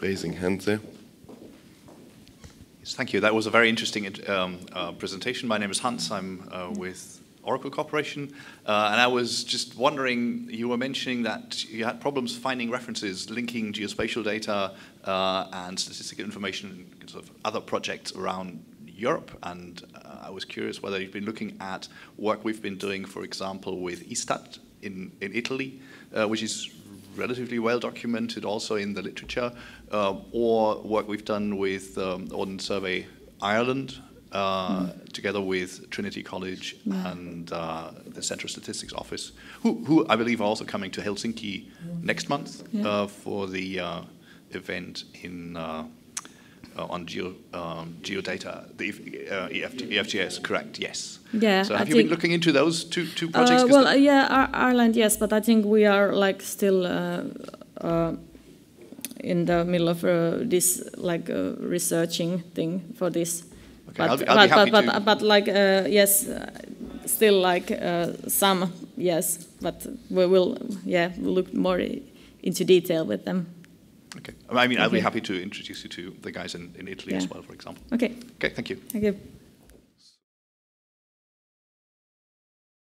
raising hand there. Thank you. That was a very interesting um, uh, presentation. My name is Hans. I'm uh, with Oracle Corporation, uh, and I was just wondering. You were mentioning that you had problems finding references linking geospatial data uh, and statistical information in sort of other projects around Europe, and uh, I was curious whether you've been looking at work we've been doing, for example, with ISTAT in, in Italy, uh, which is relatively well documented also in the literature, uh, or work we've done with um, Ordnance Survey Ireland, uh, mm. together with Trinity College yeah. and uh, the Central Statistics Office, who, who, I believe are also coming to Helsinki next month yeah. uh, for the uh, event in uh, on geo, um, geodata, the uh, EFT, EFGS, correct? Yes. Yeah. So have I you been looking into those two two projects? Uh, well, uh, yeah, Ireland, yes, but I think we are like still uh, uh, in the middle of this like researching thing for this. Okay, but, I'll be, I'll but, be but, but, but, like yes, still like some yes, but we will yeah look more into detail with them. Okay. I mean, I'll be happy to introduce you to the guys in, in Italy yeah. as well, for example. Okay. Okay, thank you. Thank you.